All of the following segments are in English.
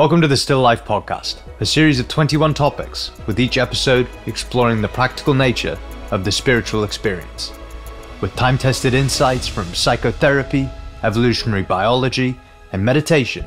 Welcome to the Still Life Podcast, a series of 21 topics, with each episode exploring the practical nature of the spiritual experience. With time tested insights from psychotherapy, evolutionary biology, and meditation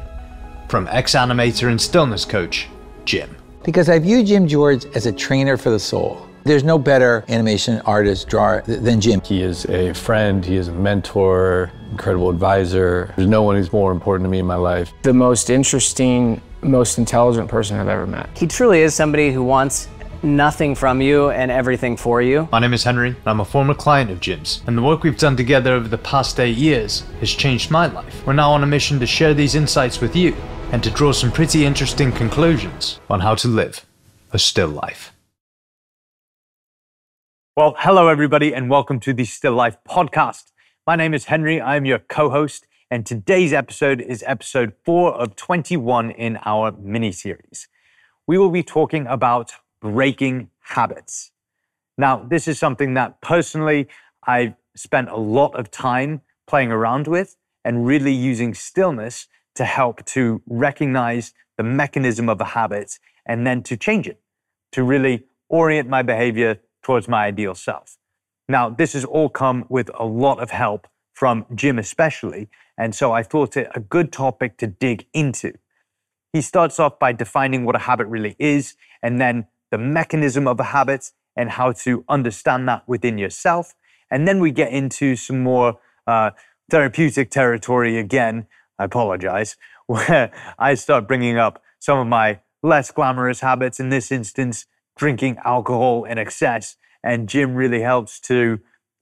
from ex animator and stillness coach, Jim. Because I view Jim George as a trainer for the soul. There's no better animation artist, drawer than Jim. He is a friend, he is a mentor, incredible advisor. There's no one who's more important to me in my life. The most interesting, most intelligent person I've ever met. He truly is somebody who wants nothing from you and everything for you. My name is Henry, and I'm a former client of Jim's, and the work we've done together over the past eight years has changed my life. We're now on a mission to share these insights with you and to draw some pretty interesting conclusions on how to live a still life. Well, hello, everybody, and welcome to the Still Life podcast. My name is Henry. I'm your co host, and today's episode is episode four of 21 in our mini series. We will be talking about breaking habits. Now, this is something that personally I've spent a lot of time playing around with and really using stillness to help to recognize the mechanism of a habit and then to change it, to really orient my behavior towards my ideal self. Now, this has all come with a lot of help from Jim, especially. And so I thought it a good topic to dig into. He starts off by defining what a habit really is, and then the mechanism of a habit and how to understand that within yourself. And then we get into some more uh, therapeutic territory again. I apologize, where I start bringing up some of my less glamorous habits. In this instance, drinking alcohol in excess. And Jim really helps to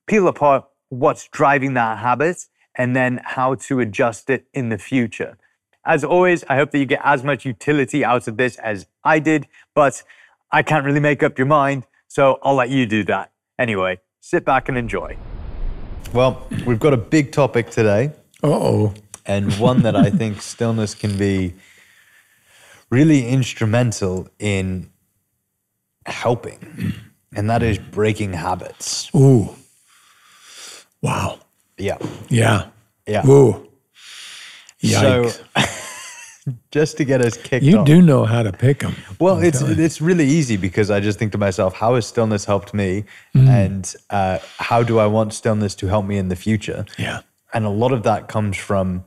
peel apart what's driving that habit and then how to adjust it in the future. As always, I hope that you get as much utility out of this as I did, but I can't really make up your mind, so I'll let you do that. Anyway, sit back and enjoy. Well, we've got a big topic today. Uh oh. And one that I think stillness can be really instrumental in helping, and that is breaking habits. Ooh. Wow. Yeah. Yeah. Yeah. Ooh. Yikes. So, just to get us kicked you off. do know how to pick them. Well, it's it's really easy because I just think to myself, how has stillness helped me, Mm. and uh, how do I want stillness to help me in the future? Yeah. And a lot of that comes from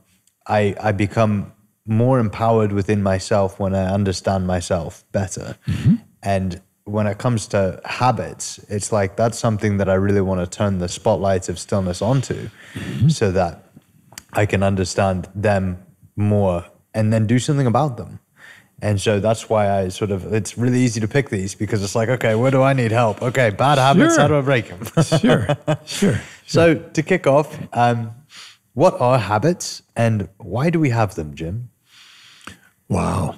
I I become more empowered within myself when I understand myself better, Mm-hmm. and when it comes to habits, it's like that's something that I really want to turn the spotlight of stillness onto, Mm-hmm. so that I can understand them more and then do something about them. And so that's why I sort of, it's really easy to pick these because it's like, okay, where do I need help? Okay, bad habits, how do I break them? Sure. Sure. so to kick off, um, what are habits and why do we have them, Jim? Wow.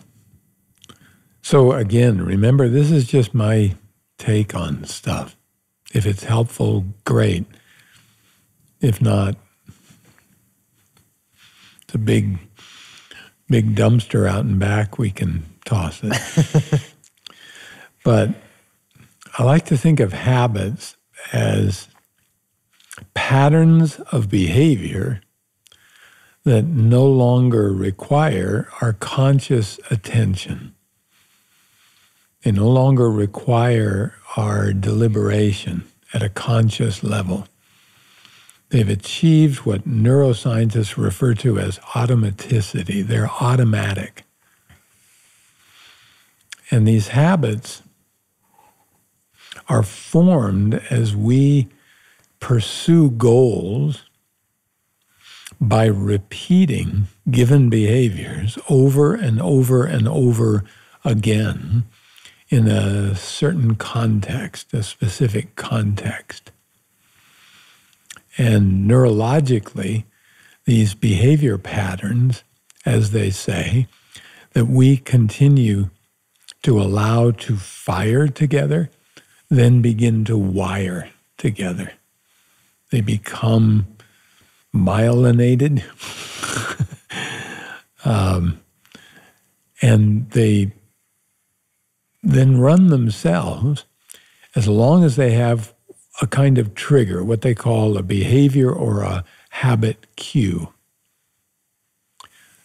So again, remember, this is just my take on stuff. If it's helpful, great. If not, it's a big, big dumpster out and back. We can toss it. but I like to think of habits as patterns of behavior that no longer require our conscious attention. They no longer require our deliberation at a conscious level. They've achieved what neuroscientists refer to as automaticity. They're automatic. And these habits are formed as we pursue goals by repeating given behaviors over and over and over again in a certain context, a specific context. And neurologically, these behavior patterns, as they say, that we continue to allow to fire together, then begin to wire together. They become myelinated. um, and they then run themselves as long as they have a kind of trigger, what they call a behavior or a habit cue.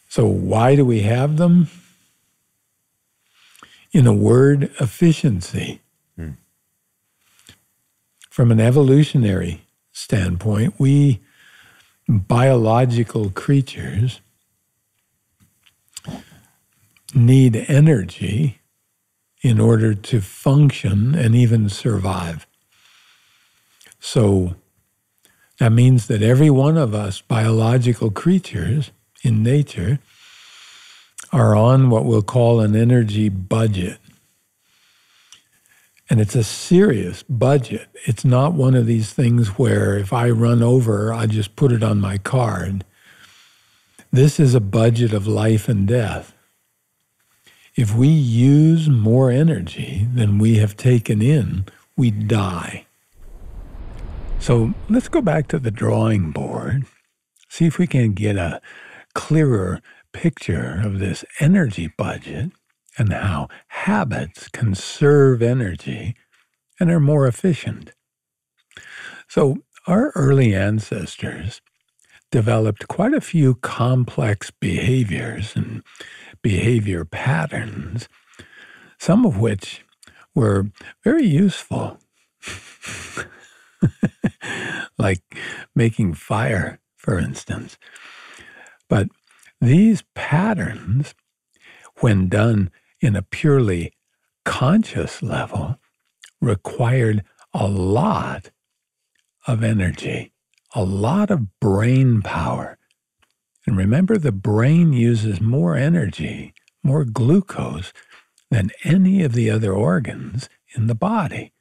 So, why do we have them? In a word, efficiency. Hmm. From an evolutionary standpoint, we biological creatures need energy in order to function and even survive. So that means that every one of us biological creatures in nature are on what we'll call an energy budget. And it's a serious budget. It's not one of these things where if I run over, I just put it on my card. This is a budget of life and death. If we use more energy than we have taken in, we die. So let's go back to the drawing board, see if we can get a clearer picture of this energy budget and how habits conserve energy and are more efficient. So, our early ancestors developed quite a few complex behaviors and behavior patterns, some of which were very useful. like making fire, for instance. But these patterns, when done in a purely conscious level, required a lot of energy, a lot of brain power. And remember, the brain uses more energy, more glucose, than any of the other organs in the body.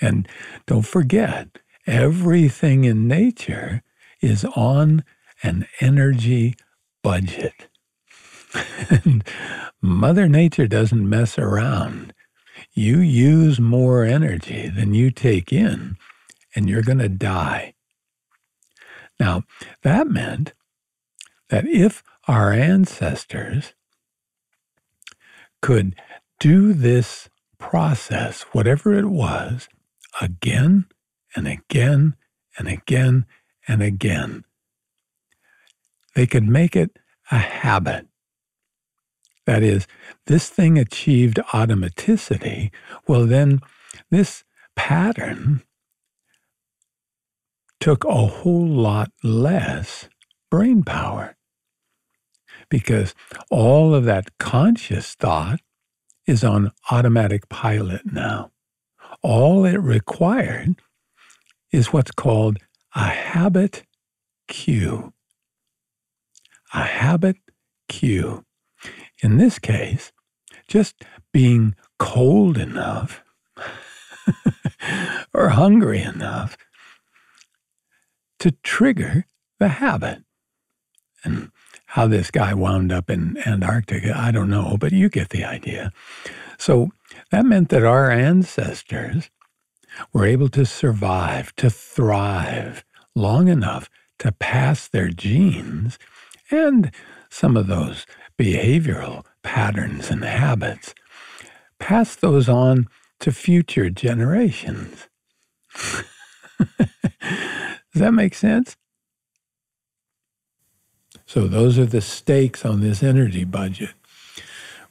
And don't forget, everything in nature is on an energy budget. and Mother Nature doesn't mess around. You use more energy than you take in, and you're going to die. Now, that meant that if our ancestors could do this process, whatever it was, again and again and again and again. They could make it a habit. That is, this thing achieved automaticity. Well, then this pattern took a whole lot less brain power because all of that conscious thought is on automatic pilot now. All it required is what's called a habit cue. A habit cue. In this case, just being cold enough or hungry enough to trigger the habit. And how this guy wound up in Antarctica, I don't know, but you get the idea. So that meant that our ancestors were able to survive, to thrive long enough to pass their genes and some of those behavioral patterns and habits, pass those on to future generations. Does that make sense? So, those are the stakes on this energy budget.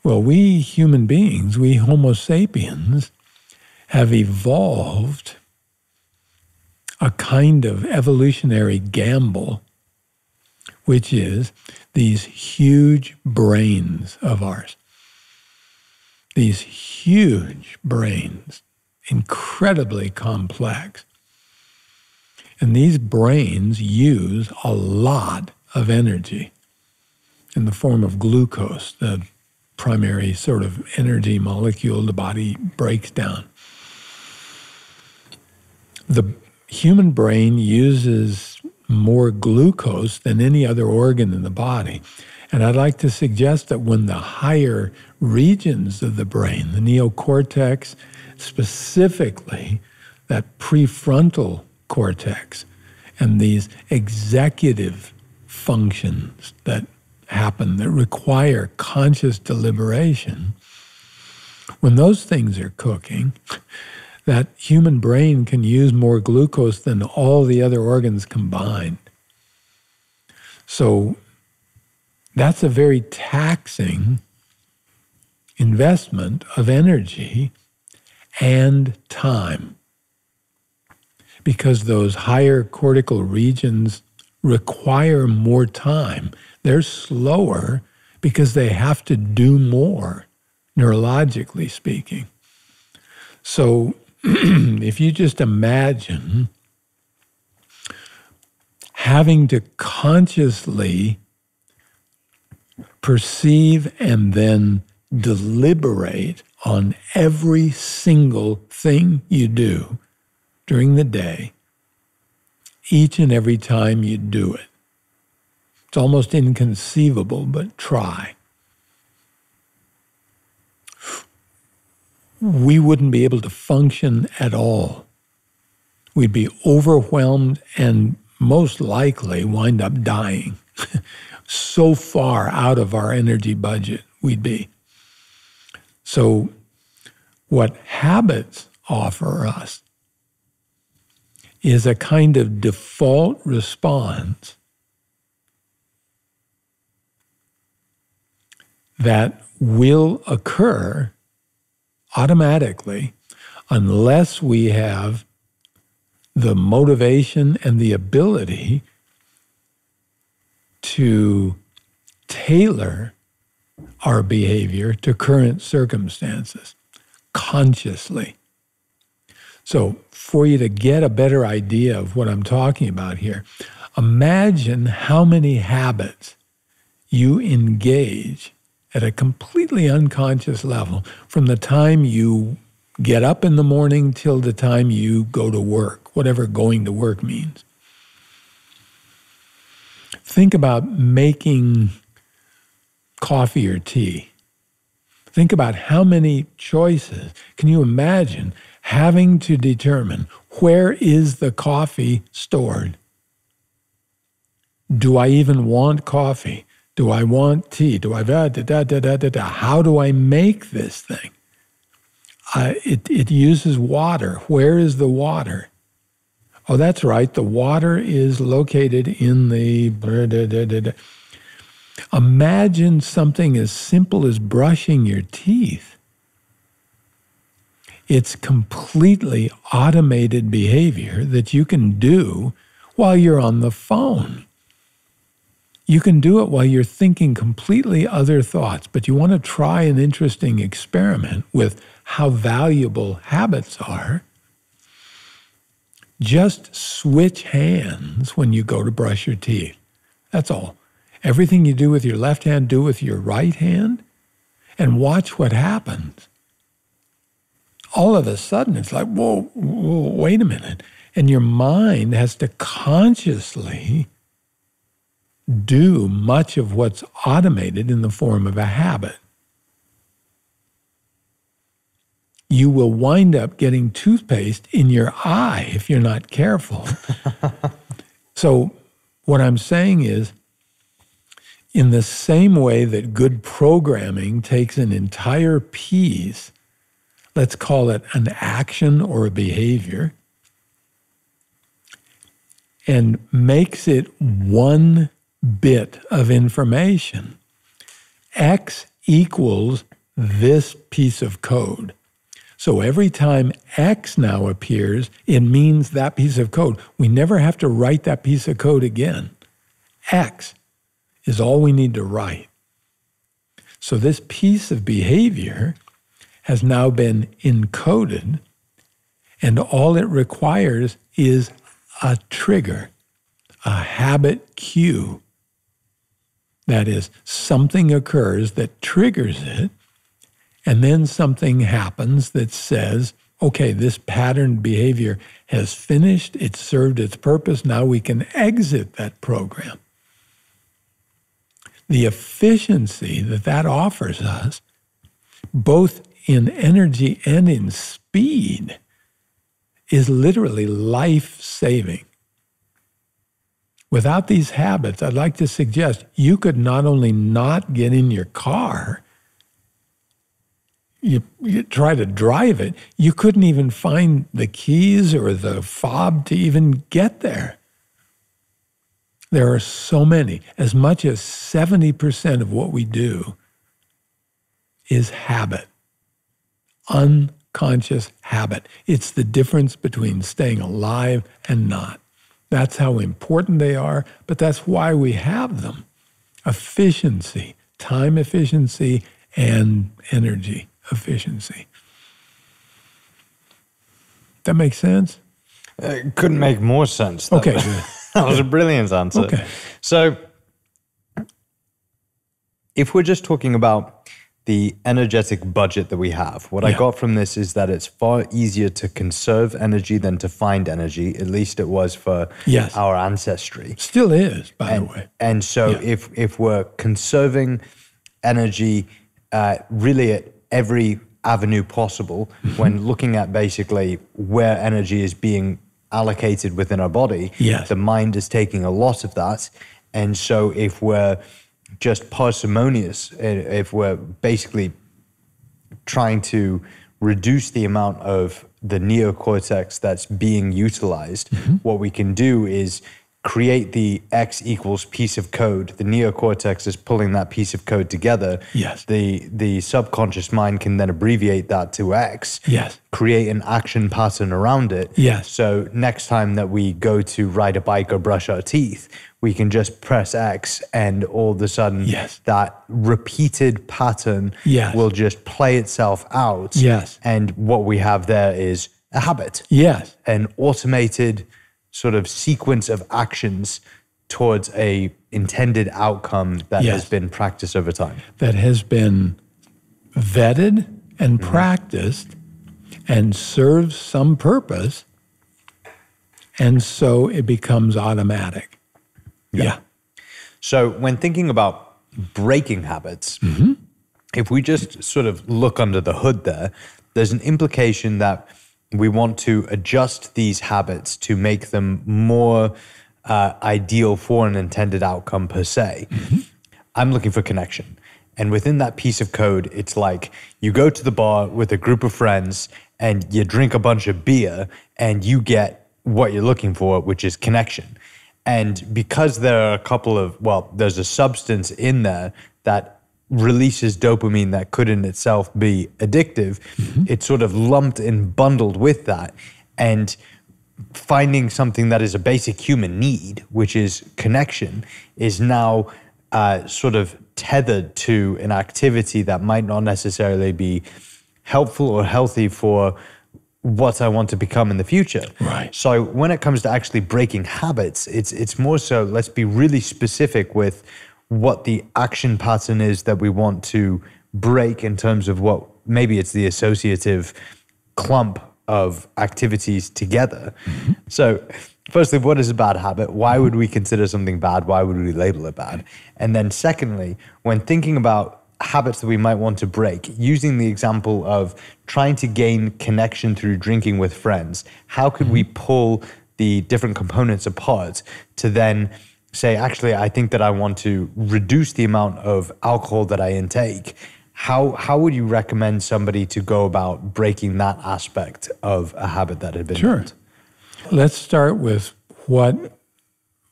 Well, we human beings, we Homo sapiens, have evolved a kind of evolutionary gamble, which is these huge brains of ours. These huge brains, incredibly complex. And these brains use a lot of energy in the form of glucose, the primary sort of energy molecule the body breaks down the human brain uses more glucose than any other organ in the body. And I'd like to suggest that when the higher regions of the brain, the neocortex, specifically that prefrontal cortex, and these executive functions that happen that require conscious deliberation, when those things are cooking, that human brain can use more glucose than all the other organs combined. So that's a very taxing investment of energy and time. Because those higher cortical regions require more time. They're slower because they have to do more, neurologically speaking. So if you just imagine having to consciously perceive and then deliberate on every single thing you do during the day, each and every time you do it. It's almost inconceivable, but try. We wouldn't be able to function at all. We'd be overwhelmed and most likely wind up dying. so far out of our energy budget we'd be. So, what habits offer us is a kind of default response that will occur automatically unless we have the motivation and the ability to tailor our behavior to current circumstances consciously. So, for you to get a better idea of what I'm talking about here, imagine how many habits you engage at a completely unconscious level from the time you get up in the morning till the time you go to work, whatever going to work means. Think about making coffee or tea. Think about how many choices. Can you imagine having to determine where is the coffee stored? Do I even want coffee? Do I want tea? Do I da da da da da da? How do I make this thing? Uh, it it uses water. Where is the water? Oh, that's right. The water is located in the. Da, da, da, Imagine something as simple as brushing your teeth. It's completely automated behavior that you can do while you're on the phone. You can do it while you're thinking completely other thoughts, but you want to try an interesting experiment with how valuable habits are. Just switch hands when you go to brush your teeth. That's all. Everything you do with your left hand, do with your right hand, and watch what happens. All of a sudden, it's like, whoa, whoa wait a minute. And your mind has to consciously do much of what's automated in the form of a habit. You will wind up getting toothpaste in your eye if you're not careful. so, what I'm saying is, in the same way that good programming takes an entire piece, let's call it an action or a behavior, and makes it one bit of information. X equals this piece of code. So every time X now appears, it means that piece of code. We never have to write that piece of code again. X is all we need to write. So this piece of behavior has now been encoded, and all it requires is a trigger, a habit cue. That is, something occurs that triggers it, and then something happens that says, okay, this patterned behavior has finished, it's served its purpose, now we can exit that program. The efficiency that that offers us, both in energy and in speed, is literally life saving. Without these habits, I'd like to suggest you could not only not get in your car, you, you, try to drive it, you couldn't even find the keys or the fob to even get there. There are so many. As much as 70% of what we do is habit. Unconscious habit. It's the difference between staying alive and not. That's how important they are, but that's why we have them. Efficiency, time efficiency, and energy efficiency. That makes sense? It couldn't make more sense. That Okay, was- that was a brilliant answer. Okay. So, if we're just talking about the energetic budget that we have, what I got from this is that it's far easier to conserve energy than to find energy. At least it was for Yes. our ancestry. Still is, by and, the way. And so, Yeah. if if we're conserving energy, uh, really at every avenue possible, Mm-hmm. when looking at basically where energy is being allocated within our body, Yes. the mind is taking a lot of that. And so, if we're just parsimonious, if we're basically trying to reduce the amount of the neocortex that's being utilized, Mm-hmm. what we can do is create the x equals piece of code. The neocortex is pulling that piece of code together. Yes. The the subconscious mind can then abbreviate that to x. Yes. Create an action pattern around it. Yes. So next time that we go to ride a bike or brush our teeth, we can just press X and all of a sudden Yes. that repeated pattern Yes. will just play itself out. Yes. And what we have there is a habit, Yes. an automated sort of sequence of actions towards a intended outcome that has been practiced over time. that has been vetted and mm-hmm. practiced and serves some purpose. And so it becomes automatic. Yeah. So when thinking about breaking habits, mm-hmm. if we just sort of look under the hood there, there's an implication that we want to adjust these habits to make them more uh, ideal for an intended outcome per se. I'm looking for connection. And within that piece of code, it's like you go to the bar with a group of friends and you drink a bunch of beer and you get what you're looking for, which is connection. And because there are a couple of, well, there's a substance in there that releases dopamine that could in itself be addictive, it's sort of lumped and bundled with that. And finding something that is a basic human need, which is connection, is now uh, sort of tethered to an activity that might not necessarily be helpful or healthy for what I want to become in the future. Right. So when it comes to actually breaking habits, it's it's more so let's be really specific with what the action pattern is that we want to break in terms of what maybe it's the associative clump of activities together. Mm-hmm. So firstly, what is a bad habit? Why would we consider something bad? Why would we label it bad? And then secondly, when thinking about habits that we might want to break, using the example of trying to gain connection through drinking with friends, how could we mm-hmm. pull the different components apart to then say, actually, I think that I want to reduce the amount of alcohol that I intake? How, how would you recommend somebody to go about breaking that aspect of a habit that had been Sure. built? Let's start with what,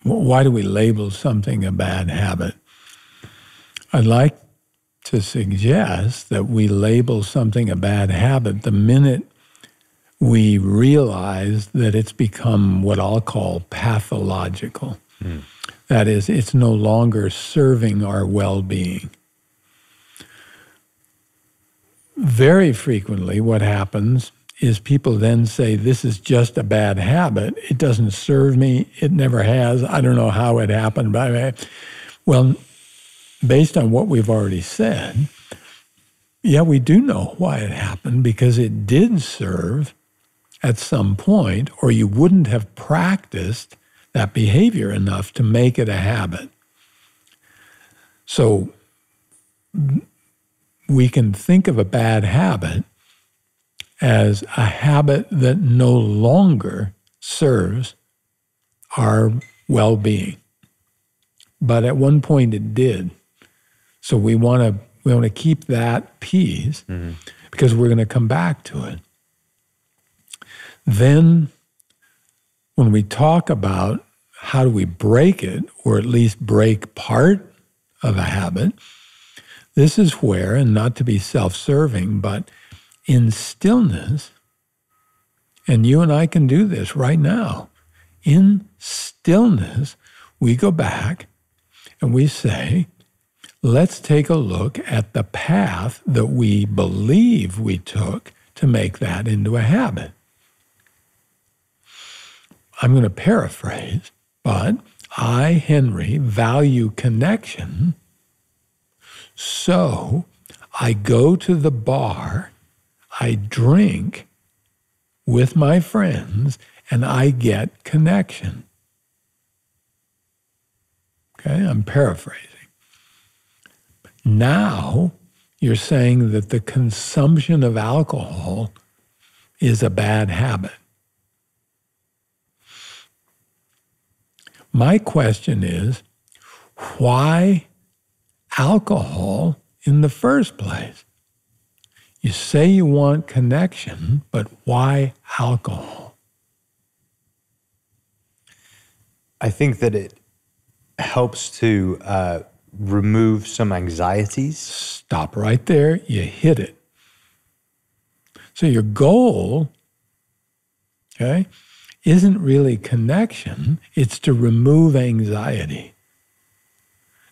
why do we label something a bad habit? I'd like to suggest that we label something a bad habit the minute we realize that it's become what I'll call pathological. Hmm. That is, it's no longer serving our well being. Very frequently, what happens is people then say, This is just a bad habit. It doesn't serve me. It never has. I don't know how it happened. But well, based on what we've already said, yeah, we do know why it happened because it did serve at some point, or you wouldn't have practiced that behavior enough to make it a habit. So we can think of a bad habit as a habit that no longer serves our well being. But at one point it did. So we want to we want to keep that piece mm-hmm. because we're going to come back to it. Then when we talk about how do we break it or at least break part of a habit, This is where, and not to be self serving, but in stillness, and you and I can do this right now. In stillness, we go back and we say, let's take a look at the path that we believe we took to make that into a habit. I'm going to paraphrase, but I, Henry, value connection. So I go to the bar, I drink with my friends, and I get connection. Okay, I'm paraphrasing. Now you're saying that the consumption of alcohol is a bad habit. My question is why alcohol in the first place? You say you want connection, but why alcohol? I think that it helps to uh, remove some anxieties. Stop right there. You hit it. So your goal, okay, isn't really connection, it's to remove anxiety.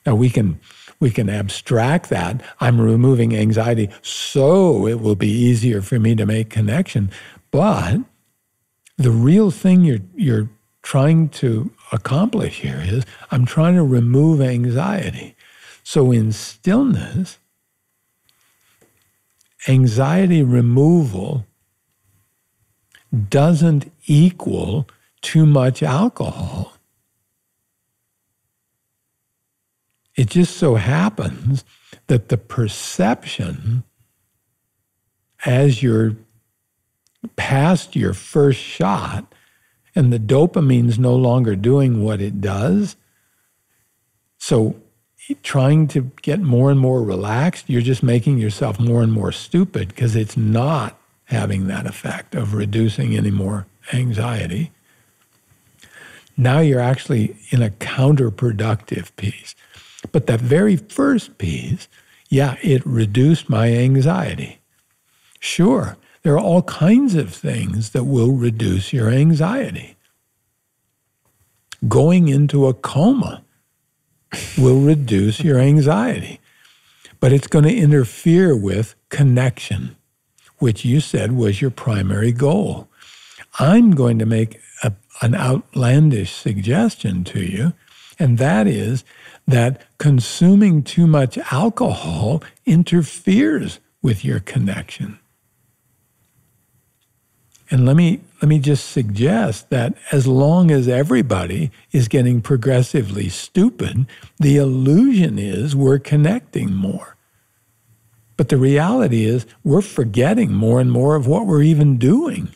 Now we can we can abstract that. I'm removing anxiety so it will be easier for me to make connection. But the real thing you're you're trying to accomplish here is I'm trying to remove anxiety. So in stillness, anxiety removal doesn't equal too much alcohol. It just so happens that the perception as you're past your first shot and the dopamine's no longer doing what it does. So, trying to get more and more relaxed, you're just making yourself more and more stupid because it's not having that effect of reducing any more anxiety. Now you're actually in a counterproductive piece. But that very first piece, yeah, it reduced my anxiety. Sure, there are all kinds of things that will reduce your anxiety. Going into a coma will reduce your anxiety, but it's going to interfere with connection, which you said was your primary goal. I'm going to make a, an outlandish suggestion to you, and that is that consuming too much alcohol interferes with your connection. And let me let me just suggest that as long as everybody is getting progressively stupid, the illusion is we're connecting more. But the reality is we're forgetting more and more of what we're even doing.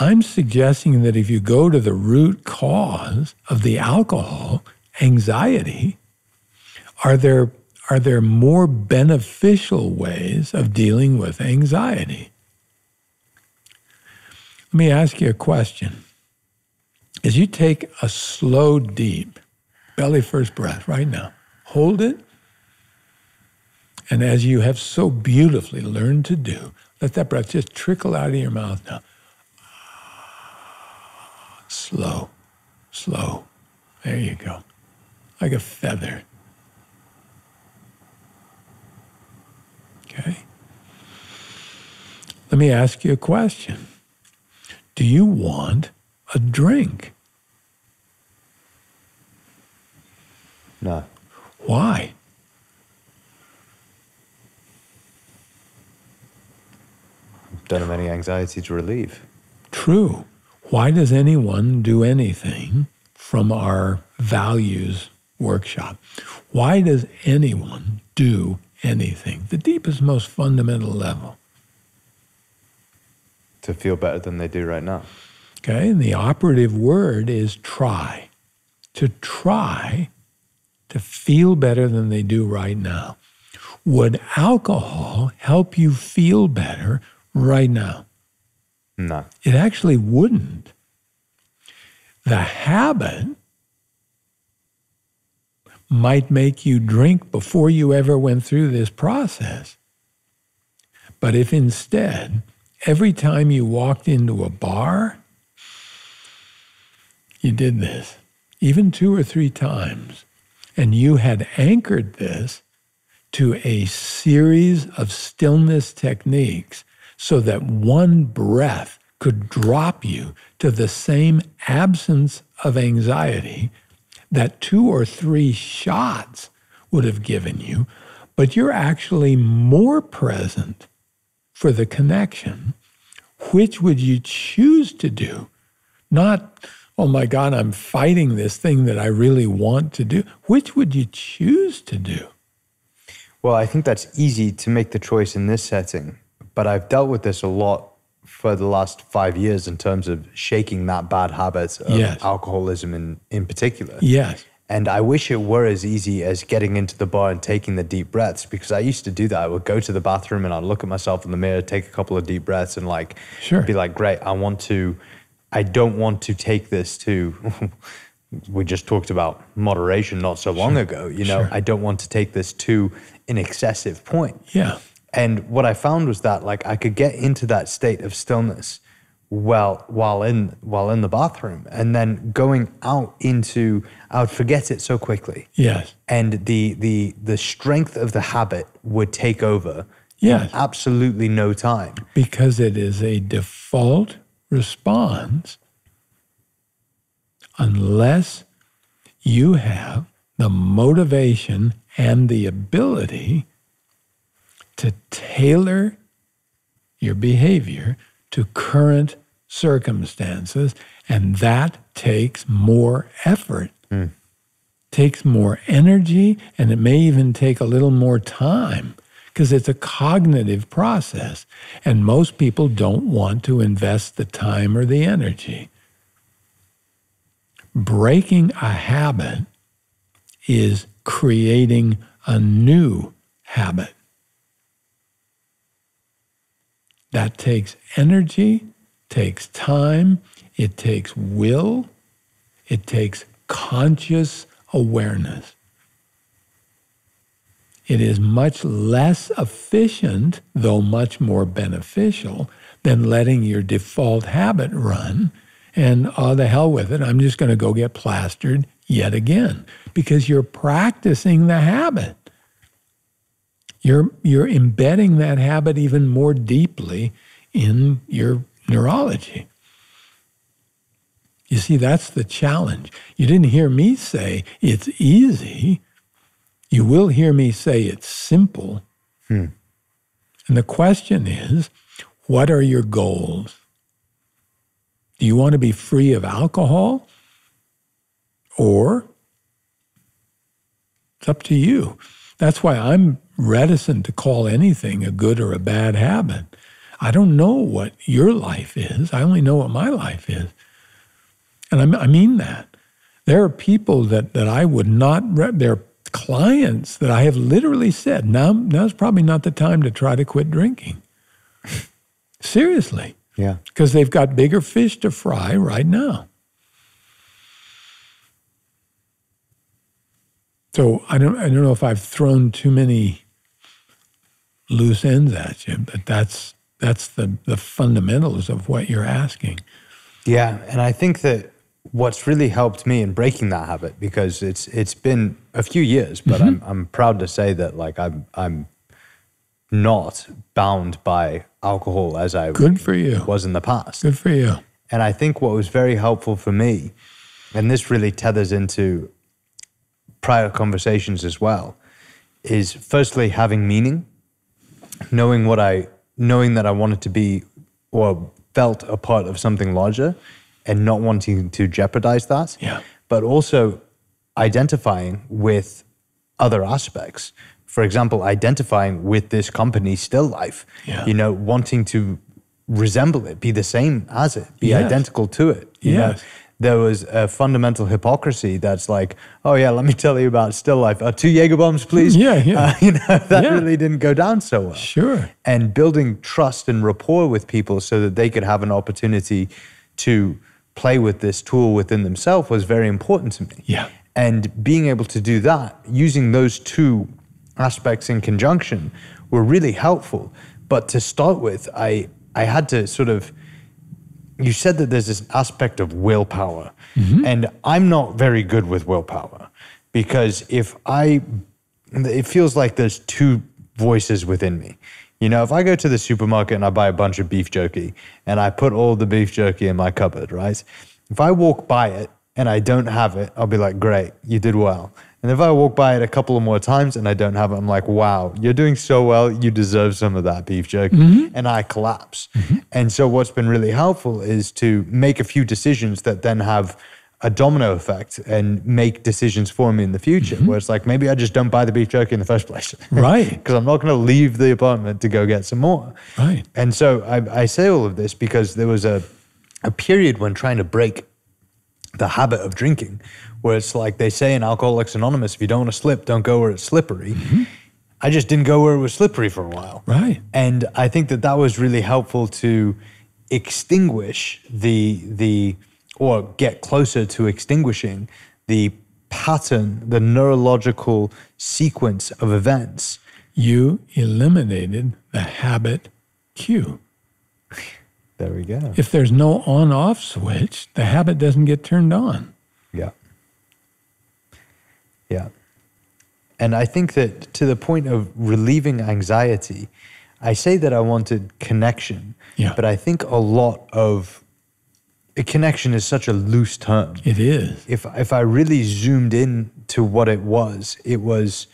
I'm suggesting that if you go to the root cause of the alcohol, anxiety, are there are there more beneficial ways of dealing with anxiety? Let me ask you a question. As you take a slow, deep, belly first breath right now, hold it. And as you have so beautifully learned to do, let that breath just trickle out of your mouth now. Slow, slow. There you go. Like a feather. Okay? Let me ask you a question. Do you want a drink? No. Why? Don't have any anxiety to relieve. True. Why does anyone do anything from our values workshop? Why does anyone do anything, the deepest, most fundamental level. To feel better than they do right now. Okay, and the operative word is try. To try to feel better than they do right now. Would alcohol help you feel better right now? No. It actually wouldn't. The habit might make you drink before you ever went through this process. But if instead, every time you walked into a bar, you did this, even two or three times, and you had anchored this to a series of stillness techniques so that one breath could drop you to the same absence of anxiety that two or three shots would have given you, but you're actually more present for the connection. Which would you choose to do? Not, oh my God, I'm fighting this thing that I really want to do. Which would you choose to do? Well, I think that's easy to make the choice in this setting, but I've dealt with this a lot for the last five years in terms of shaking that bad habit of Yes. alcoholism in, in particular. Yes. And I wish it were as easy as getting into the bar and taking the deep breaths because I used to do that. I would go to the bathroom and I'd look at myself in the mirror, take a couple of deep breaths, and like Sure. be like, great, I want to, I don't want to take this to, we just talked about moderation not so long ago. You know, Sure. I don't want to take this to an excessive point. Yeah. And what I found was that like I could get into that state of stillness while while in while in the bathroom and then going out into I would forget it so quickly. Yes. And the the the strength of the habit would take over Yes. in absolutely no time. because it is a default response unless you have the motivation and the ability to tailor your behavior to current circumstances and that takes more effort hmm. takes more energy and it may even take a little more time because it's a cognitive process. And most people don't want to invest the time or the energy. Breaking a habit is creating a new habit. That takes energy, takes time, it takes will, it takes conscious awareness. It is much less efficient, though much more beneficial, than letting your default habit run and, oh, the hell with it, I'm just going to go get plastered yet again because you're practicing the habit. You're, you're embedding that habit even more deeply in your neurology. You see, that's the challenge. You didn't hear me say it's easy. You will hear me say it's simple. Hmm. And the question is what are your goals? Do you want to be free of alcohol? Or it's up to you. That's why I'm reticent to call anything a good or a bad habit. I don't know what your life is, I only know what my life is. And I mean that. There are people that, that I would not, re- there are clients that I have literally said, now, now's probably not the time to try to quit drinking. Seriously, Yeah. because they've got bigger fish to fry right now. So I don't, I don't know if I've thrown too many loose ends at you, but that's, that's the, the fundamentals of what you're asking. Yeah, and I think that what's really helped me in breaking that habit because it's it's been a few years, but mm-hmm. I'm I'm proud to say that like I'm I'm not bound by alcohol as I Good for you. was in the past. Good for you. And I think what was very helpful for me, and this really tethers into prior conversations as well, is firstly having meaning, knowing what I, knowing that I wanted to be or felt a part of something larger and not wanting to jeopardize that. Yeah. But also identifying with other aspects. For example, identifying with this company still life, Yeah. you know, wanting to resemble it, be the same as it, be Yes. identical to it. you know? There was a fundamental hypocrisy that's like, oh yeah, let me tell you about still life. Uh, two Jaeger bombs, please. Yeah, yeah. Uh, you know, that Yeah. really didn't go down so well Sure. and building trust and rapport with people so that they could have an opportunity to play with this tool within themselves was very important to me. Yeah. And being able to do that, using those two aspects in conjunction, were really helpful. But to start with, I I had to sort of you said that there's this aspect of willpower, mm-hmm. and I'm not very good with willpower because if I, it feels like there's two voices within me. You know, if I go to the supermarket and I buy a bunch of beef jerky and I put all the beef jerky in my cupboard, right? If I walk by it and I don't have it, I'll be like, great, you did well. And if I walk by it a couple of more times and I don't have it, I'm like, wow, you're doing so well. You deserve some of that beef jerky. Mm-hmm. And I collapse. Mm-hmm. And so, what's been really helpful is to make a few decisions that then have a domino effect and make decisions for me in the future. Mm-hmm. Where it's like, maybe I just don't buy the beef jerky in the first place. Right. Because I'm not going to leave the apartment to go get some more. Right. And so, I, I say all of this because there was a, a period when trying to break the habit of drinking, where it's like they say in Alcoholics Anonymous, if you don't want to slip, don't go where it's slippery. Mm-hmm. I just didn't go where it was slippery for a while. Right. And I think that that was really helpful to extinguish the the or get closer to extinguishing the pattern, the neurological sequence of events. You eliminated the habit cue. There we go. If there's no on off switch, the habit doesn't get turned on. Yeah. Yeah. And I think that to the point of relieving anxiety, I say that I wanted connection, Yeah. but I think a lot of a connection is such a loose term. It is. If if I really zoomed in to what it was, it was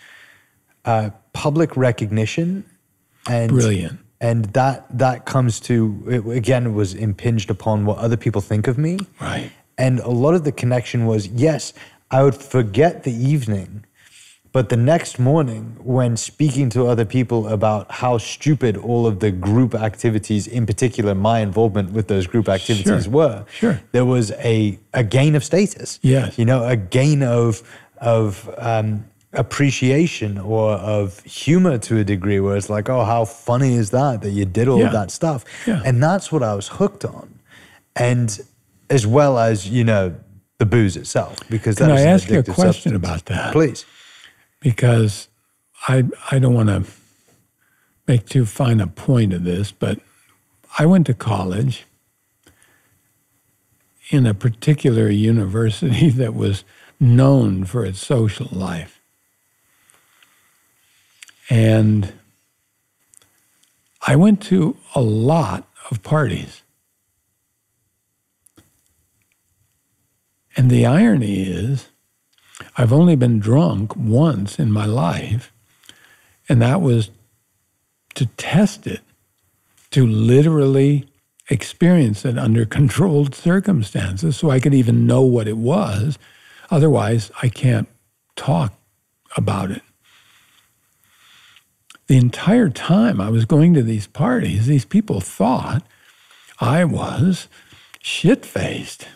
uh, public recognition and Brilliant. And that that comes to it, again was impinged upon what other people think of me. Right. And a lot of the connection was yes, I would forget the evening, but the next morning, when speaking to other people about how stupid all of the group activities, in particular my involvement with those group activities Sure. were, Sure. there was a, a gain of status. Yes. You know, a gain of, of um, appreciation or of humor to a degree where it's like, oh, how funny is that that you did all Yeah. of that stuff? Yeah. And that's what I was hooked on. And as well as, you know, the booze itself. Because Can that I ask you a question substance. about that? Please. because I I don't want to make too fine a point of this, but I went to college in a particular university that was known for its social life. And I went to a lot of parties. And the irony is, I've only been drunk once in my life, and that was to test it, to literally experience it under controlled circumstances so I could even know what it was. Otherwise, I can't talk about it. The entire time I was going to these parties, these people thought I was shit faced.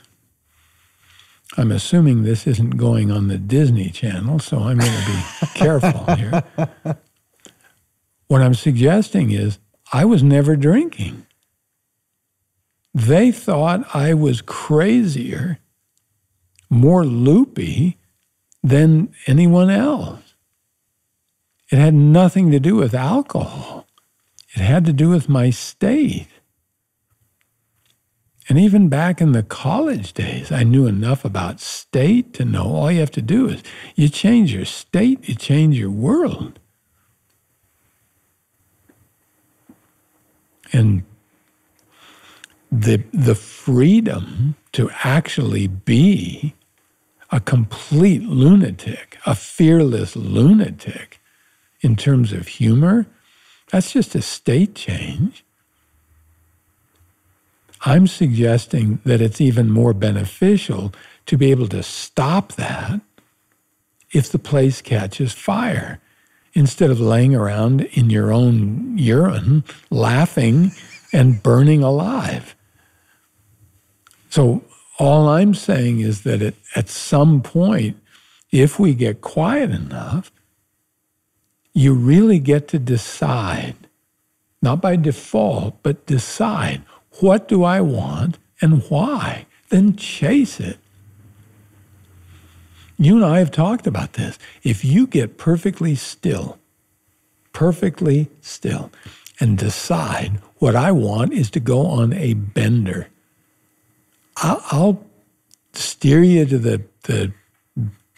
I'm assuming this isn't going on the Disney Channel, so I'm going to be careful here. What I'm suggesting is I was never drinking. They thought I was crazier, more loopy than anyone else. It had nothing to do with alcohol, it had to do with my state. And even back in the college days, I knew enough about state to know all you have to do is you change your state, you change your world. And the, the freedom to actually be a complete lunatic, a fearless lunatic in terms of humor, that's just a state change. I'm suggesting that it's even more beneficial to be able to stop that if the place catches fire instead of laying around in your own urine, laughing and burning alive. So, all I'm saying is that at, at some point, if we get quiet enough, you really get to decide, not by default, but decide what do I want and why? Then chase it. You and I have talked about this. If you get perfectly still, perfectly still, and decide what I want is to go on a bender, I'll, steer you to the, the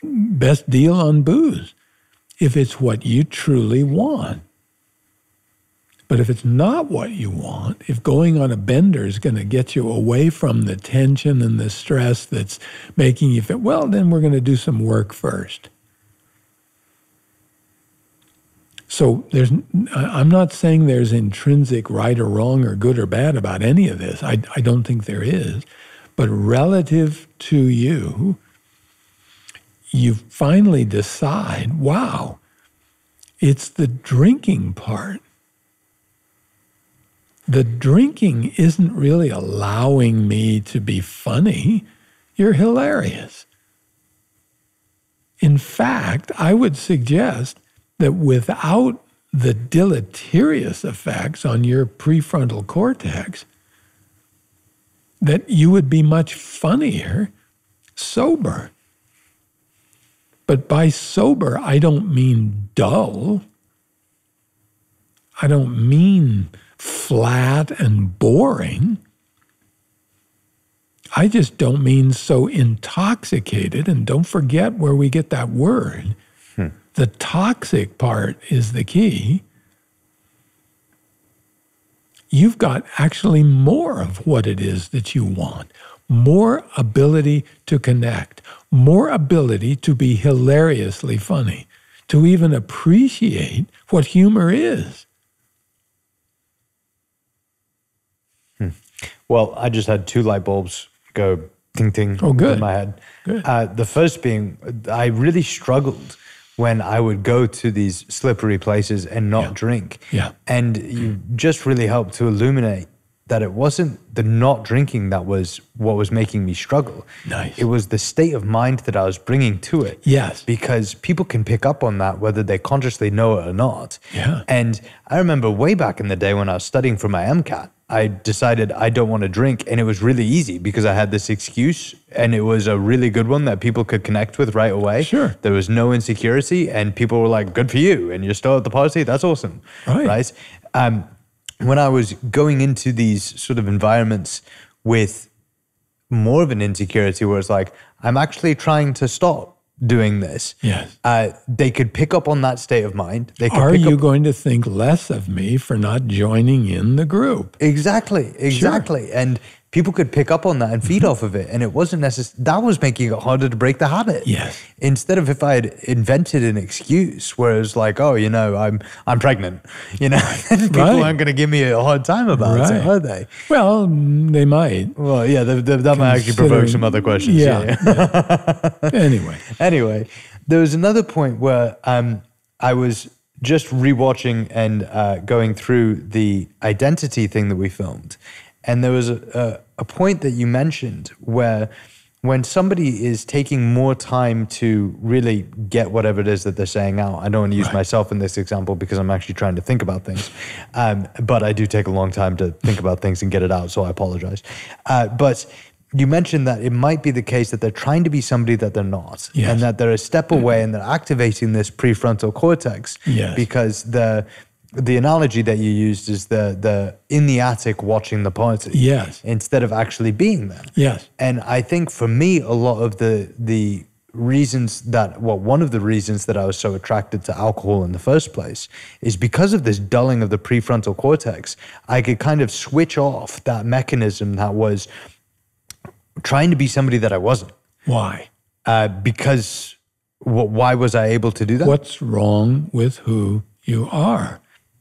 best deal on booze if it's what you truly want. But if it's not what you want, if going on a bender is going to get you away from the tension and the stress that's making you feel, well, then we're going to do some work first. So there's, I'm not saying there's intrinsic right or wrong or good or bad about any of this. I, I don't think there is. But relative to you, you finally decide, wow, it's the drinking part the drinking isn't really allowing me to be funny. You're hilarious. In fact, I would suggest that without the deleterious effects on your prefrontal cortex, that you would be much funnier sober. But by sober, I don't mean dull. I don't mean flat and boring. I just don't mean so intoxicated. And don't forget where we get that word. Hmm. The toxic part is the key. You've got actually more of what it is that you want more ability to connect, more ability to be hilariously funny, to even appreciate what humor is. Well, I just had two light bulbs go ting ting oh, good. in my head. Good. Uh, the first being, I really struggled when I would go to these slippery places and not yeah. drink. Yeah. And you just really helped to illuminate that it wasn't the not drinking that was what was making me struggle. Nice. It was the state of mind that I was bringing to it. Yes. Because people can pick up on that whether they consciously know it or not. Yeah. And I remember way back in the day when I was studying for my MCAT, I decided I don't want to drink. And it was really easy because I had this excuse and it was a really good one that people could connect with right away. Sure. There was no insecurity and people were like, good for you. And you're still at the party. That's awesome. Right. Right. Um, when I was going into these sort of environments with more of an insecurity where it's like, I'm actually trying to stop doing this. Yes. Uh, they could pick up on that state of mind. They could Are you up, going to think less of me for not joining in the group? Exactly, exactly. And people could pick up on that and feed off of it. And it wasn't necessary. That was making it harder to break the habit. Yes. Instead of if I had invented an excuse where it's like, oh, you know, I'm I'm pregnant, you know, people Right. aren't going to give me a hard time about Right. it, are they? Well, they might. Well, yeah, that, that, that might actually provoke some other questions. Yeah. yeah. Anyway, anyway, there was another point where um, I was just rewatching and uh, going through the identity thing that we filmed, and there was a, a, a point that you mentioned where when somebody is taking more time to really get whatever it is that they're saying out, I don't want to use Right. myself in this example because I'm actually trying to think about things, um, but I do take a long time to think about things and get it out, so I apologize. Uh, but you mentioned that it might be the case that they're trying to be somebody that they're not, Yes. and that they're a step away and they're activating this prefrontal cortex Yes. because the the analogy that you used is the the in the attic watching the party Yes. instead of actually being there Yes. and i think for me a lot of the the reasons that well one of the reasons that i was so attracted to alcohol in the first place is because of this dulling of the prefrontal cortex i could kind of switch off that mechanism that was trying to be somebody that i wasn't why? uh, because wh- why was i able to do that What's wrong with who you are?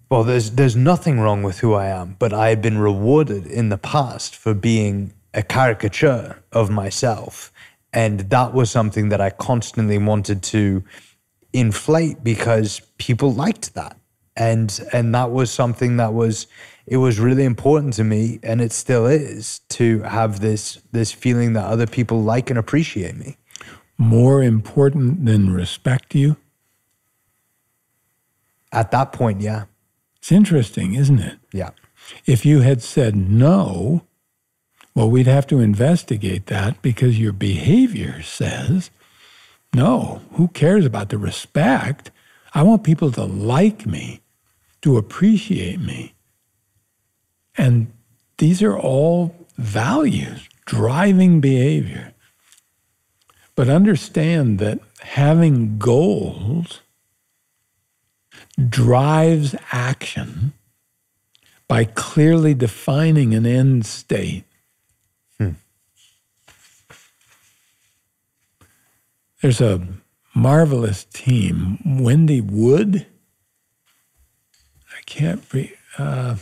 Well, there's there's nothing wrong with who I am, but I have been rewarded in the past for being a caricature of myself, and that was something that I constantly wanted to inflate because people liked that, and and that was something that was it was really important to me, and it still is to have this this feeling that other people like and appreciate me. More important than respect you? At that point, yeah, It's interesting, isn't it? yeah, If you had said no, well, we'd have to investigate that because your behavior says No, who cares about the respect? I want people to like me, to appreciate me. And these are all values, driving behavior. But understand that having goals drives action by clearly defining an end state. There's a marvelous team, Wendy Wood. I can't be, uh,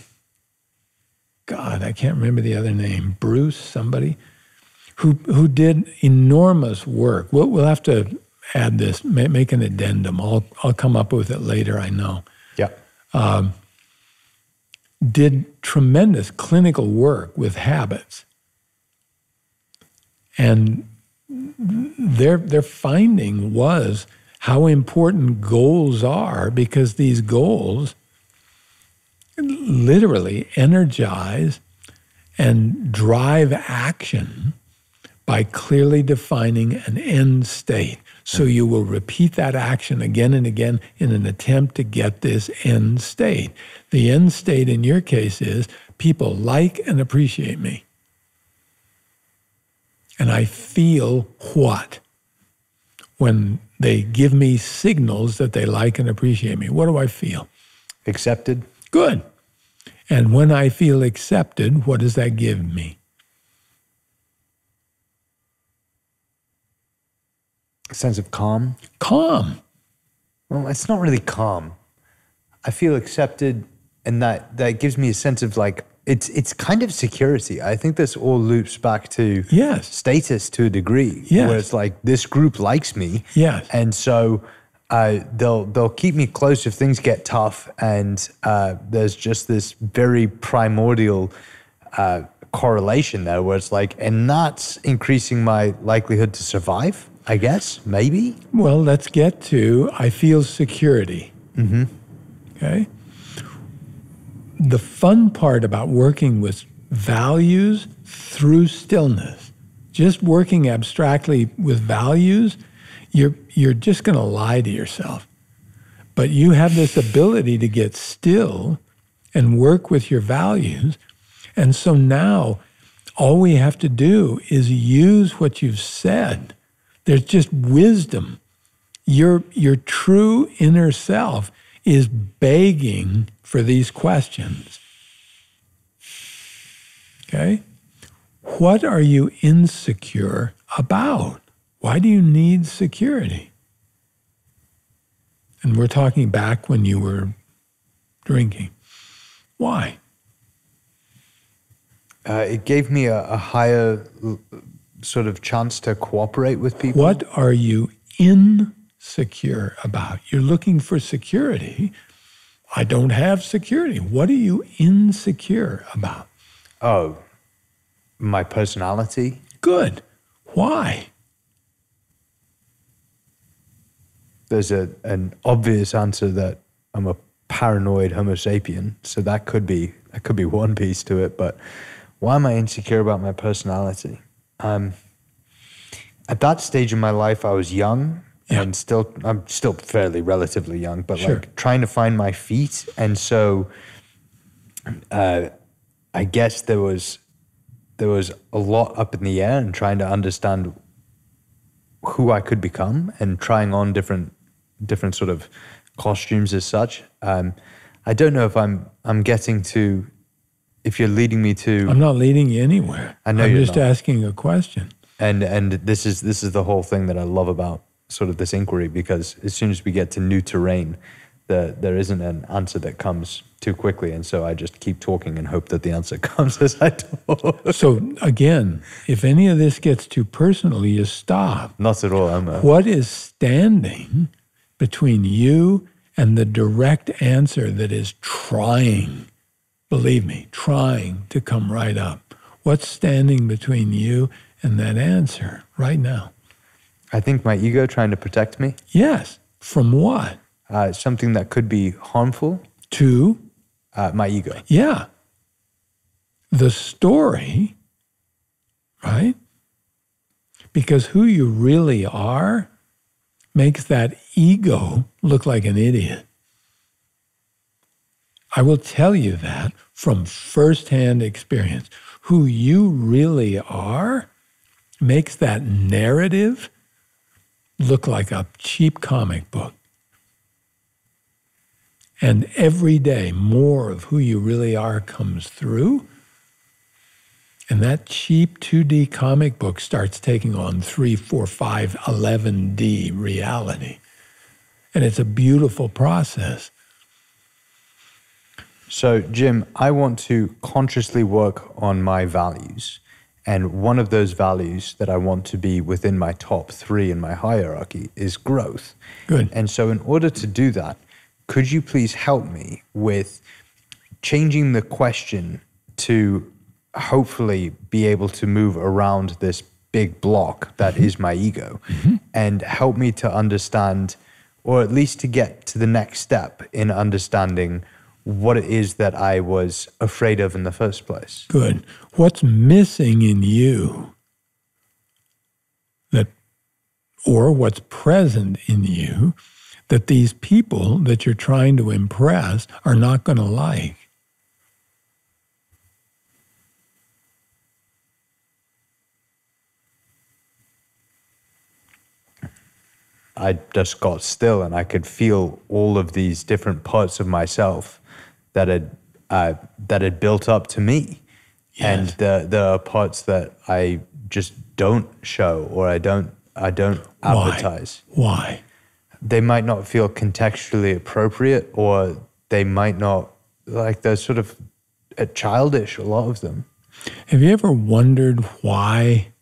God, I can't remember the other name. Bruce, somebody who who did enormous work. We'll, we'll have to add this, ma- make an addendum. I'll I'll come up with it later. I know. Yeah. Um, did tremendous clinical work with habits, and their their finding was how important goals are because these goals literally energize and drive action by clearly defining an end state. So mm-hmm. you will repeat that action again and again in an attempt to get this end state. The end state in your case is people like and appreciate me. And I feel what? When they give me signals that they like and appreciate me. What do I feel? Accepted. Good. And when I feel accepted, what does that give me? Sense of calm. Calm. Well, it's not really calm. I feel accepted, and that that gives me a sense of like it's it's kind of security. I think this all loops back to Yes. status to a degree. Yes. Where it's like this group likes me. Yes. And so uh, they'll they'll keep me close if things get tough, and uh, there's just this very primordial uh, correlation there, where it's like, and that's increasing my likelihood to survive. I guess maybe. Well, let's get to I feel security. Mm-hmm. Okay. The fun part about working with values through stillness, just working abstractly with values, you're you're just going to lie to yourself. But you have this ability to get still and work with your values. And so now all we have to do is use what you've said. There's just wisdom. Your, your true inner self is begging for these questions. Okay? What are you insecure about? Why do you need security? And we're talking back when you were drinking. Why? Uh, it gave me a, a higher sort of chance to cooperate with people. What are you insecure about? You're looking for security. I don't have security. What are you insecure about? Oh, my personality. Good. Why? There's a an obvious answer that I'm a paranoid Homo sapien, so that could be that could be one piece to it. But why am I insecure about my personality? Um, at that stage in my life, I was young Yeah. and still I'm still fairly relatively young, but Sure. like trying to find my feet, and so uh, I guess there was there was a lot up in the air and trying to understand who I could become and trying on different different sort of costumes as such. Um, I don't know if I'm I'm getting to if you're leading me to I'm not leading you anywhere. I know I'm you're just not. asking a question. and and this is this is the whole thing that I love about sort of this inquiry because as soon as we get to new terrain, the, there isn't an answer that comes too quickly, and so I just keep talking and hope that the answer comes as I talk. So again, if any of this gets too personal, you stop. Not at all. I'm a, What is standing between you and the direct answer that is trying, believe me, trying to come right up? What's standing between you and that answer right now? I think my ego trying to protect me, Yes. From what? uh, something that could be harmful. To, Uh, my ego. yeah, the story, right? Because who you really are makes that ego look like an idiot. I will tell you that from firsthand experience. Who you really are makes that narrative look like a cheap comic book. And every day, more of who you really are comes through. And that cheap 2D comic book starts taking on 3, 4, 5, 11D reality. And it's a beautiful process. So, Jim, I want to consciously work on my values. And one of those values that I want to be within my top three in my hierarchy is growth. Good. And so, in order to do that, could you please help me with changing the question to hopefully be able to move around this big block that mm-hmm. is my ego mm-hmm. and help me to understand, or at least to get to the next step in understanding what it is that I was afraid of in the first place? Good. What's missing in you that or what's present in you that these people that you're trying to impress are not going to like? I just got still and I could feel all of these different parts of myself that had uh, that had built up to me, and there are parts that I just don't show or I don't I don't advertise. Why? They might not feel contextually appropriate, or they might not like they're sort of uh, childish. A lot of them. Have you ever wondered why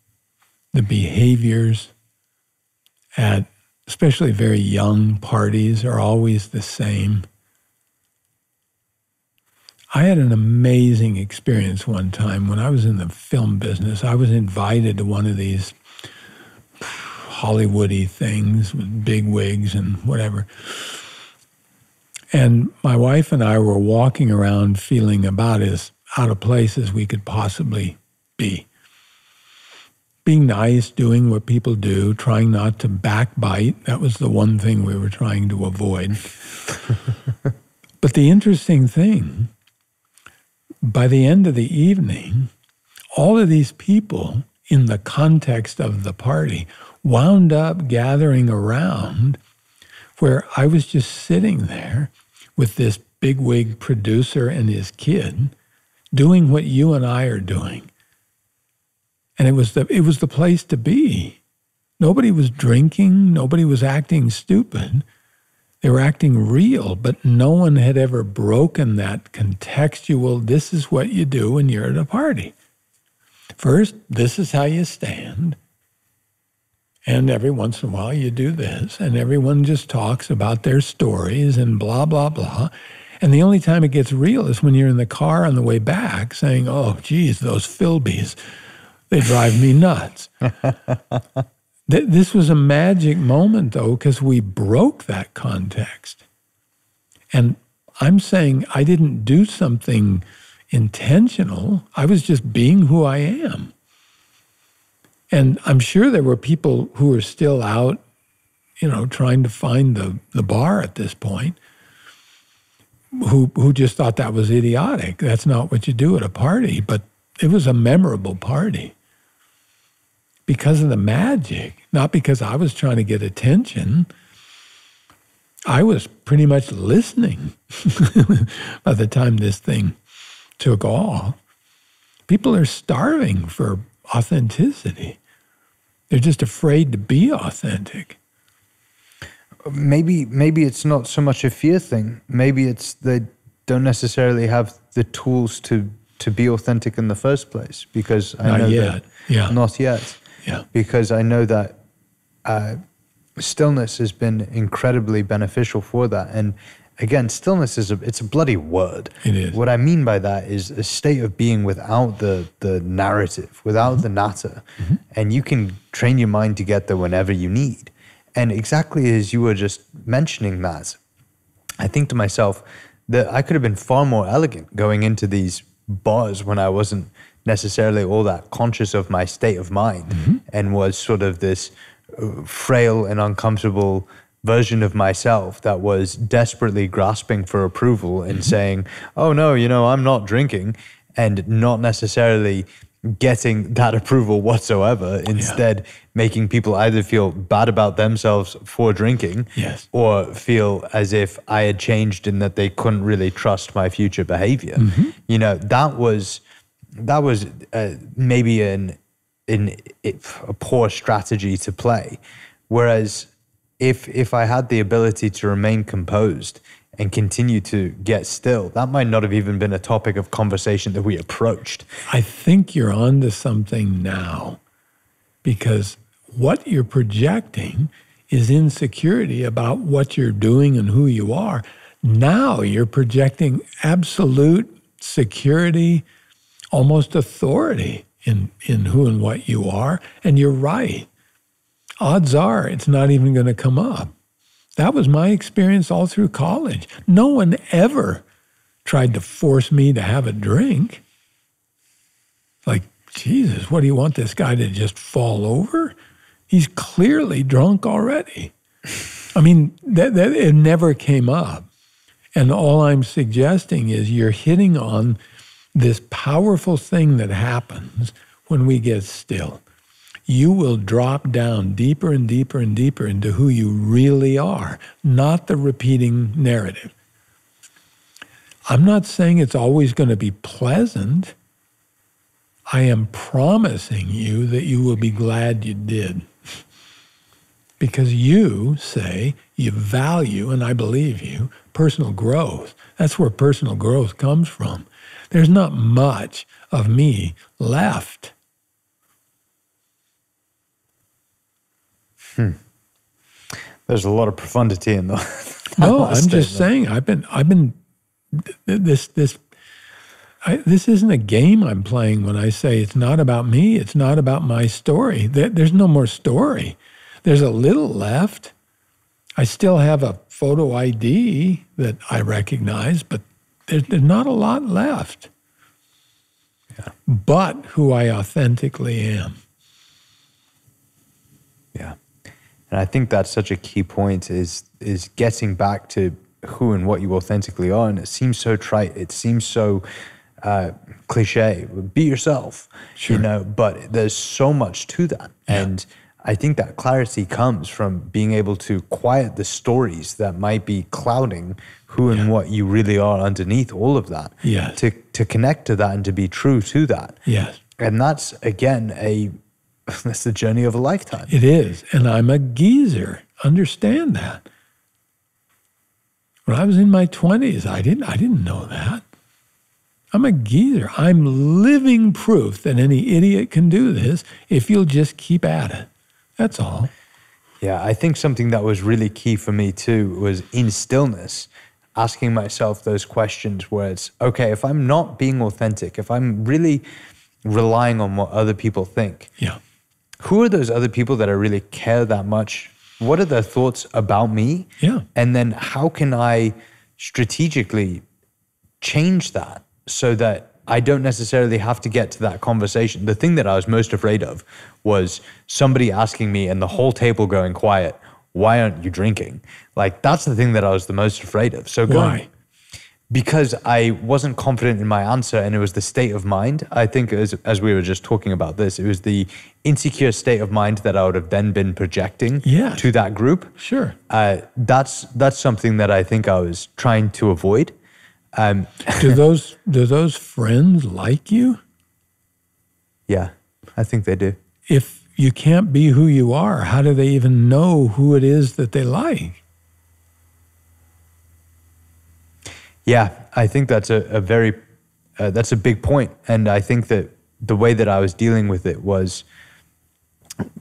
the behaviors at especially very young parties are always the same? I had an amazing experience one time when I was in the film business. I was invited to one of these Hollywoody things with big wigs and whatever. And my wife and I were walking around feeling about as out of place as we could possibly be. Being nice, doing what people do, trying not to backbite. That was the one thing we were trying to avoid. but the interesting thing, by the end of the evening, all of these people in the context of the party wound up gathering around where I was just sitting there with this bigwig producer and his kid doing what you and I are doing. And it was the it was the place to be. Nobody was drinking, nobody was acting stupid. They were acting real, but no one had ever broken that contextual this is what you do when you're at a party. First, this is how you stand. And every once in a while you do this, and everyone just talks about their stories and blah, blah, blah. And the only time it gets real is when you're in the car on the way back saying, oh, geez, those Philbies, they drive me nuts. Th- this was a magic moment, though, because we broke that context. And I'm saying I didn't do something intentional, I was just being who I am. And I'm sure there were people who were still out, you know, trying to find the, the bar at this point who who just thought that was idiotic. That's not what you do at a party, but it was a memorable party. Because of the magic, not because I was trying to get attention. I was pretty much listening by the time this thing took off. People are starving for authenticity. They're just afraid to be authentic. maybe maybe it's not so much a fear thing. Maybe it's they don't necessarily have the tools to to be authentic in the first place. Because I Not know yet. that Yeah. not yet. Yeah. Because I know that uh, stillness has been incredibly beneficial for that. And again, stillness is a it's a bloody word. It is. What I mean by that is a state of being without the the narrative, without the natter, and you can train your mind to get there whenever you need. And exactly as you were just mentioning that, I think to myself that I could have been far more elegant going into these bars when I wasn't necessarily all that conscious of my state of mind mm-hmm. and was sort of this uh, frail and uncomfortable version of myself that was desperately grasping for approval and mm-hmm. saying, "Oh no, you know, I'm not drinking," and not necessarily getting that approval whatsoever. Instead, making people either feel bad about themselves for drinking, Yes. or feel as if I had changed and that they couldn't really trust my future behavior. Mm-hmm. You know, that was that was uh, maybe an in a poor strategy to play. Whereas if if I had the ability to remain composed and continue to get still, that might not have even been a topic of conversation that we approached. I think you're onto something now because what you're projecting is insecurity about what you're doing and who you are. Now you're projecting absolute security, almost authority in, in who and what you are. And you're right. Odds are it's not even going to come up. That was my experience all through college. No one ever tried to force me to have a drink. Like, Jesus, what do you want this guy to just fall over? He's clearly drunk already. I mean, that, that it never came up. And all I'm suggesting is you're hitting on this powerful thing that happens when we get still. You will drop down deeper and deeper and deeper into who you really are, not the repeating narrative. I'm not saying it's always going to be pleasant. I am promising you that you will be glad you did. Because you say you value, and I believe you, personal growth. That's where personal growth comes from. There's not much of me left. Hmm. There's a lot of profundity in the. No, I'm just statement. saying. I've been. I've been. This. This. I, this isn't a game I'm playing when I say it's not about me. It's not about my story. There, there's no more story. There's a little left. I still have a photo ID that I recognize, but there's, there's not a lot left. Yeah. But who I authentically am. Yeah. And I think that's such a key point is is getting back to who and what you authentically are. And it seems so trite. It seems so uh, cliche. Be yourself. Sure. You know, but there's so much to that. And I think that clarity comes from being able to quiet the stories that might be clouding who and what you really are underneath all of that. Yes. To to connect to that and to be true to that. Yes. And that's again a that's the journey of a lifetime. It is. And I'm a geezer. Understand that. When I was in my 20s, I didn't I didn't know that. I'm a geezer. I'm living proof that any idiot can do this if you'll just keep at it. That's all. Yeah, I think something that was really key for me too was in stillness, asking myself those questions where it's okay, if I'm not being authentic, if I'm really relying on what other people think, Yeah. who are those other people that I really care that much? What are their thoughts about me? Yeah. And then how can I strategically change that so that I don't necessarily have to get to that conversation? The thing that I was most afraid of was somebody asking me and the whole table going quiet, why aren't you drinking? Like that's the thing that I was the most afraid of. So going, Why? because I wasn't confident in my answer and it was the state of mind. I think as as we were just talking about this, it was the insecure state of mind that I would have then been projecting Yes. to that group. Sure. Uh, that's that's something that I think I was trying to avoid. Um, do those do those friends like you? yeah, I think they do. If you can't be who you are, how do they even know who it is that they like? Yeah, I think that's a, a very uh, that's a big point, and I think that the way that I was dealing with it was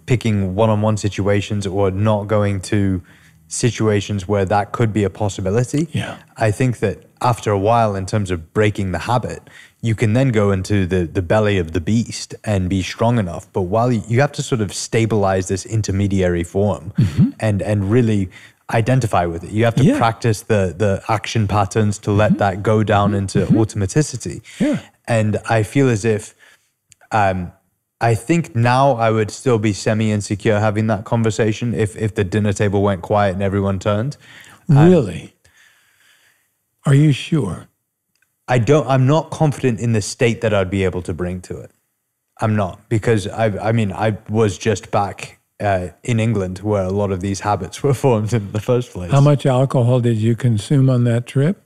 picking one-on-one situations or not going to situations where that could be a possibility. Yeah. I think that after a while, in terms of breaking the habit, you can then go into the the belly of the beast and be strong enough. But while you, you have to sort of stabilize this intermediary form mm-hmm. and and really identify with it, you have to Yeah. practice the the action patterns to let mm-hmm. that go down mm-hmm. into automaticity. Yeah. And I feel as if um, I think now I would still be semi insecure having that conversation if if the dinner table went quiet and everyone turned. Um, really? Are you sure? I don't. I'm not confident in the state that I'd be able to bring to it. I'm not because I. I mean, I was just back uh, in England where a lot of these habits were formed in the first place. How much alcohol did you consume on that trip?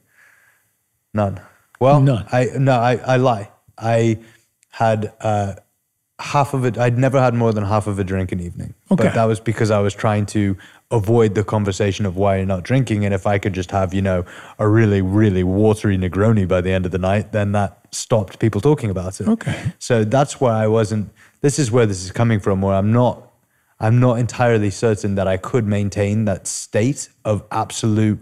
None. Well, None. I no. I, I lie. I had uh, half of it. I'd never had more than half of a drink in an evening. Okay. But that was because I was trying to avoid the conversation of why you're not drinking. And if I could just have, you know, a really, really watery Negroni by the end of the night, then that stopped people talking about it. Okay. So that's why I wasn't. This is where this is coming from. Where I'm not. I'm not entirely certain that I could maintain that state of absolute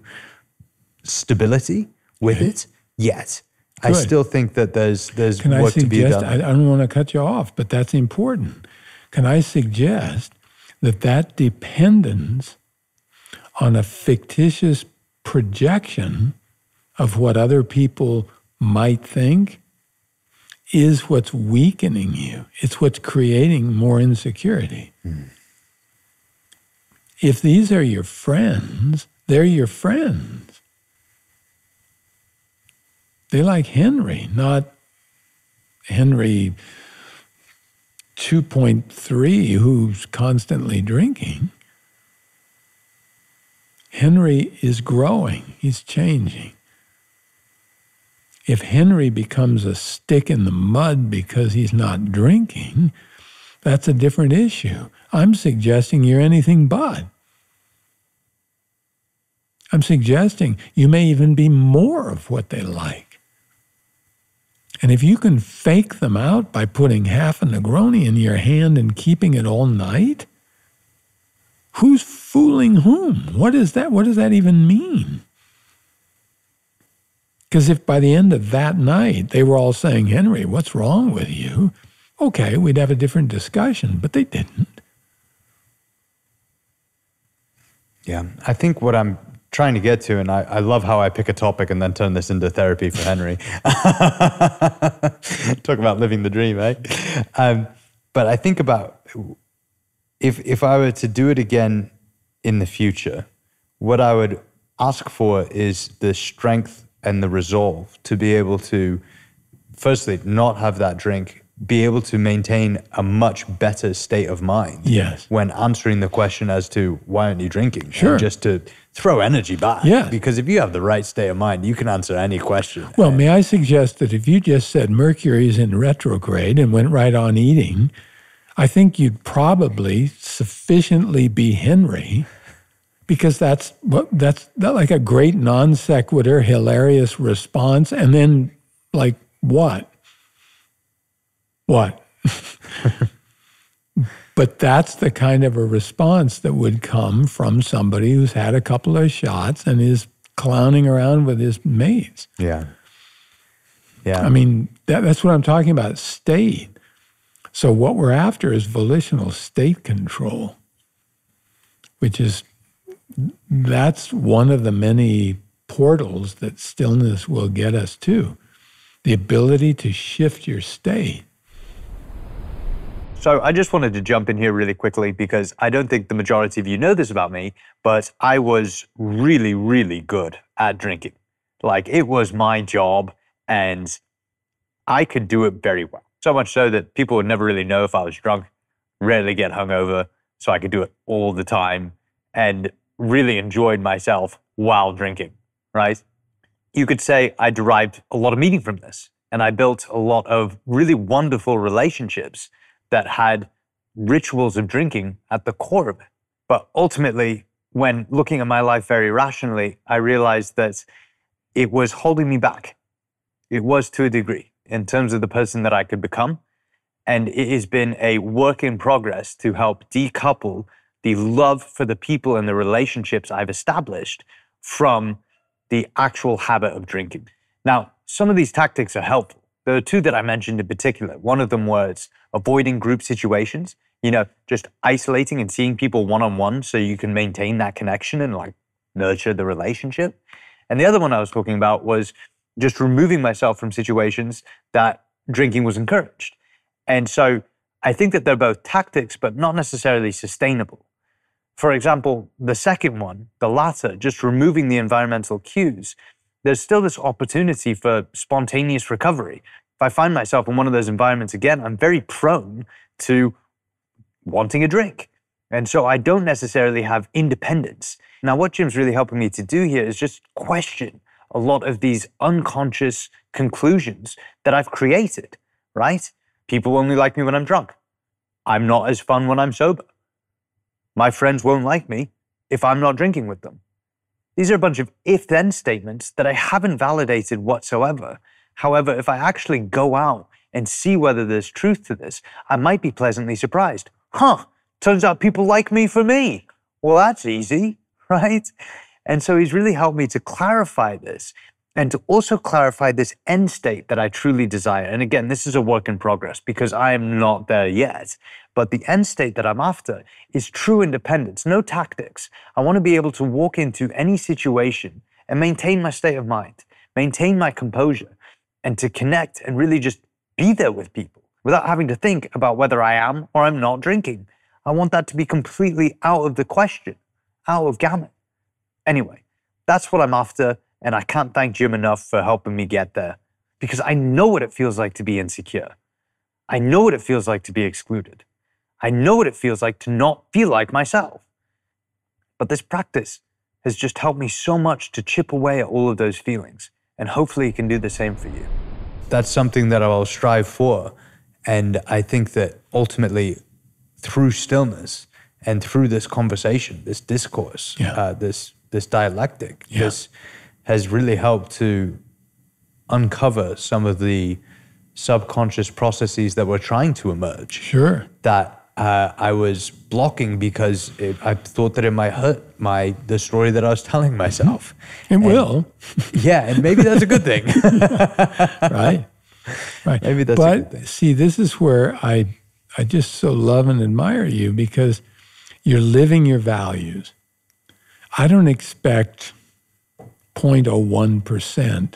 stability with it yet. I still think that there's there's Can I work to be suggest? done. I, I don't want to cut you off, but that's important. Can I suggest that that dependence on a fictitious projection of what other people might think is what's weakening you. It's what's creating more insecurity. Hmm. If these are your friends, they're your friends. They like Henry, not Henry 2.3, who's constantly drinking. Henry is growing, he's changing. If Henry becomes a stick in the mud because he's not drinking, that's a different issue. I'm suggesting you're anything but. I'm suggesting you may even be more of what they like. And if you can fake them out by putting half a Negroni in your hand and keeping it all night, who's fooling whom? What is that? What does that even mean? Because if by the end of that night they were all saying, Henry, what's wrong with you? Okay, we'd have a different discussion, but they didn't. Yeah, I think what I'm trying to get to, and I, I love how I pick a topic and then turn this into therapy for Henry. Talk about living the dream, eh? Um, but I think about if if I were to do it again in the future, what I would ask for is the strength and the resolve to be able to, firstly, not have that drink, be able to maintain a much better state of mind Yes. when answering the question as to why aren't you drinking? Sure. Just to throw energy back. Yeah. Because if you have the right state of mind, you can answer any question. Well, may I suggest that if you just said Mercury is in retrograde and went right on eating, I think you'd probably sufficiently be Henry because that's what that's that like a great non sequitur, hilarious response. And then like what? What? but that's the kind of a response that would come from somebody who's had a couple of shots and is clowning around with his mates. yeah. Yeah. I mean, that, that's what I'm talking about state. So, what we're after is volitional state control, which is that's one of the many portals that stillness will get us to the ability to shift your state. So I just wanted to jump in here really quickly because I don't think the majority of you know this about me, but I was really, really good at drinking. Like it was my job and I could do it very well. So much so that people would never really know if I was drunk, rarely get hungover. So I could do it all the time and really enjoyed myself while drinking, right? You could say I derived a lot of meaning from this and I built a lot of really wonderful relationships that had rituals of drinking at the core of it. But ultimately, when looking at my life very rationally, I realized that it was holding me back. It was to a degree in terms of the person that I could become. And it has been a work in progress to help decouple the love for the people and the relationships I've established from the actual habit of drinking. Now, some of these tactics are helpful. There are two that I mentioned in particular. One of them was avoiding group situations, you know, just isolating and seeing people one on one so you can maintain that connection and like nurture the relationship. And the other one I was talking about was just removing myself from situations that drinking was encouraged. And so I think that they're both tactics, but not necessarily sustainable. For example, the second one, the latter, just removing the environmental cues, there's still this opportunity for spontaneous recovery. If I find myself in one of those environments again, I'm very prone to wanting a drink. And so I don't necessarily have independence. Now, what Jim's really helping me to do here is just question a lot of these unconscious conclusions that I've created, right? People only like me when I'm drunk. I'm not as fun when I'm sober. My friends won't like me if I'm not drinking with them. These are a bunch of if then statements that I haven't validated whatsoever. However, if I actually go out and see whether there's truth to this, I might be pleasantly surprised. Huh, turns out people like me for me. Well, that's easy, right? And so he's really helped me to clarify this and to also clarify this end state that I truly desire. And again, this is a work in progress because I am not there yet. But the end state that I'm after is true independence, no tactics. I want to be able to walk into any situation and maintain my state of mind, maintain my composure, and to connect and really just be there with people without having to think about whether I am or I'm not drinking. I want that to be completely out of the question, out of gamut. Anyway, that's what I'm after, and I can't thank Jim enough for helping me get there because I know what it feels like to be insecure. I know what it feels like to be excluded. I know what it feels like to not feel like myself. But this practice has just helped me so much to chip away at all of those feelings, and hopefully it can do the same for you. That's something that I'll strive for. And I think that ultimately, through stillness and through this conversation, this discourse, Yeah. uh, this this dialectic, Yeah. this has really helped to uncover some of the subconscious processes that were trying to emerge Sure. that uh, I was blocking because it, I thought that it might hurt my the story that I was telling myself. It will, Yeah, and maybe that's a good thing. right? Right. Maybe that's a but good thing. see, this is where I I just so love and admire you because you're living your values. I don't expect 0.01%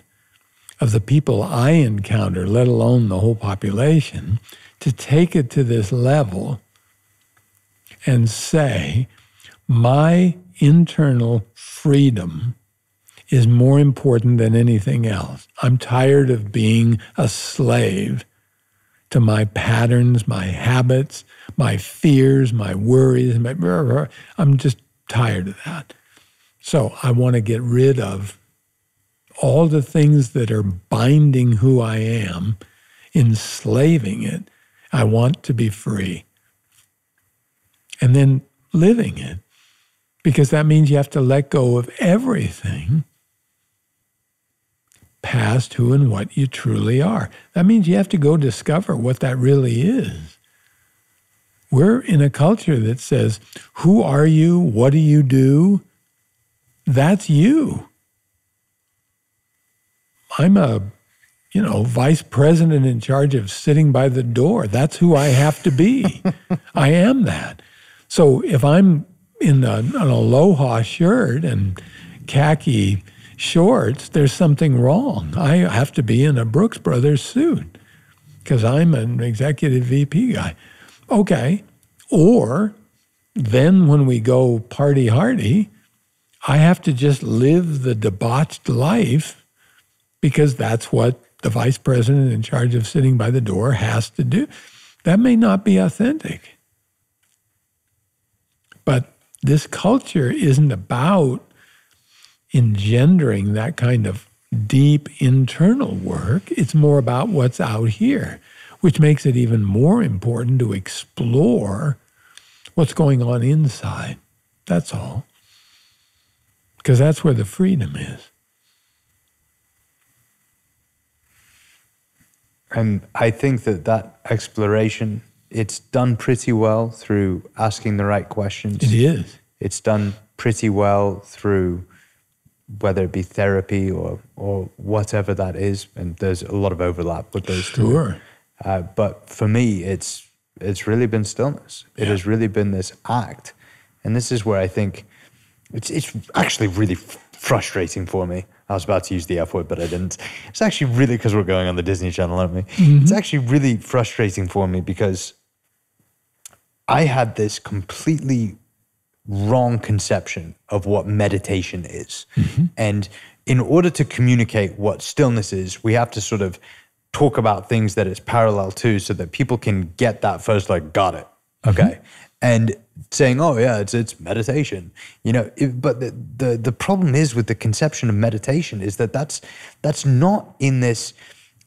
of the people I encounter, let alone the whole population, to take it to this level and say, my internal freedom is more important than anything else. I'm tired of being a slave to my patterns, my habits, my fears, my worries. My, I'm just tired of that. So I want to get rid of all the things that are binding who I am, enslaving it. I want to be free. And then living it, because that means you have to let go of everything past who and what you truly are. That means you have to go discover what that really is. We're in a culture that says, Who are you? What do you do? That's you. I'm a, you know, vice president in charge of sitting by the door. That's who I have to be. I am that. So if I'm in a, an aloha shirt and khaki shorts, there's something wrong. I have to be in a Brooks Brothers suit because I'm an executive VP guy. Okay. Or then when we go party hardy, I have to just live the debauched life because that's what the vice president in charge of sitting by the door has to do. That may not be authentic. But this culture isn't about engendering that kind of deep internal work. It's more about what's out here, which makes it even more important to explore what's going on inside. That's all. Because that's where the freedom is. And I think that that exploration, it's done pretty well through asking the right questions. It is. It's done pretty well through whether it be therapy or or whatever that is. And there's a lot of overlap with those two. Sure. Uh, but for me, it's it's really been stillness. It has really been this act, and this is where I think it's it's actually really f- frustrating for me. I was about to use the F word, but I didn't. It's actually really because we're going on the Disney Channel, aren't we? Mm-hmm. It's actually really frustrating for me because I had this completely wrong conception of what meditation is. Mm-hmm. And in order to communicate what stillness is, we have to sort of talk about things that it's parallel to so that people can get that first, like, got it. Mm-hmm. Okay. And saying, oh, yeah, it's, it's meditation, you know, but the, the, the problem is with the conception of meditation is that that's, that's not in this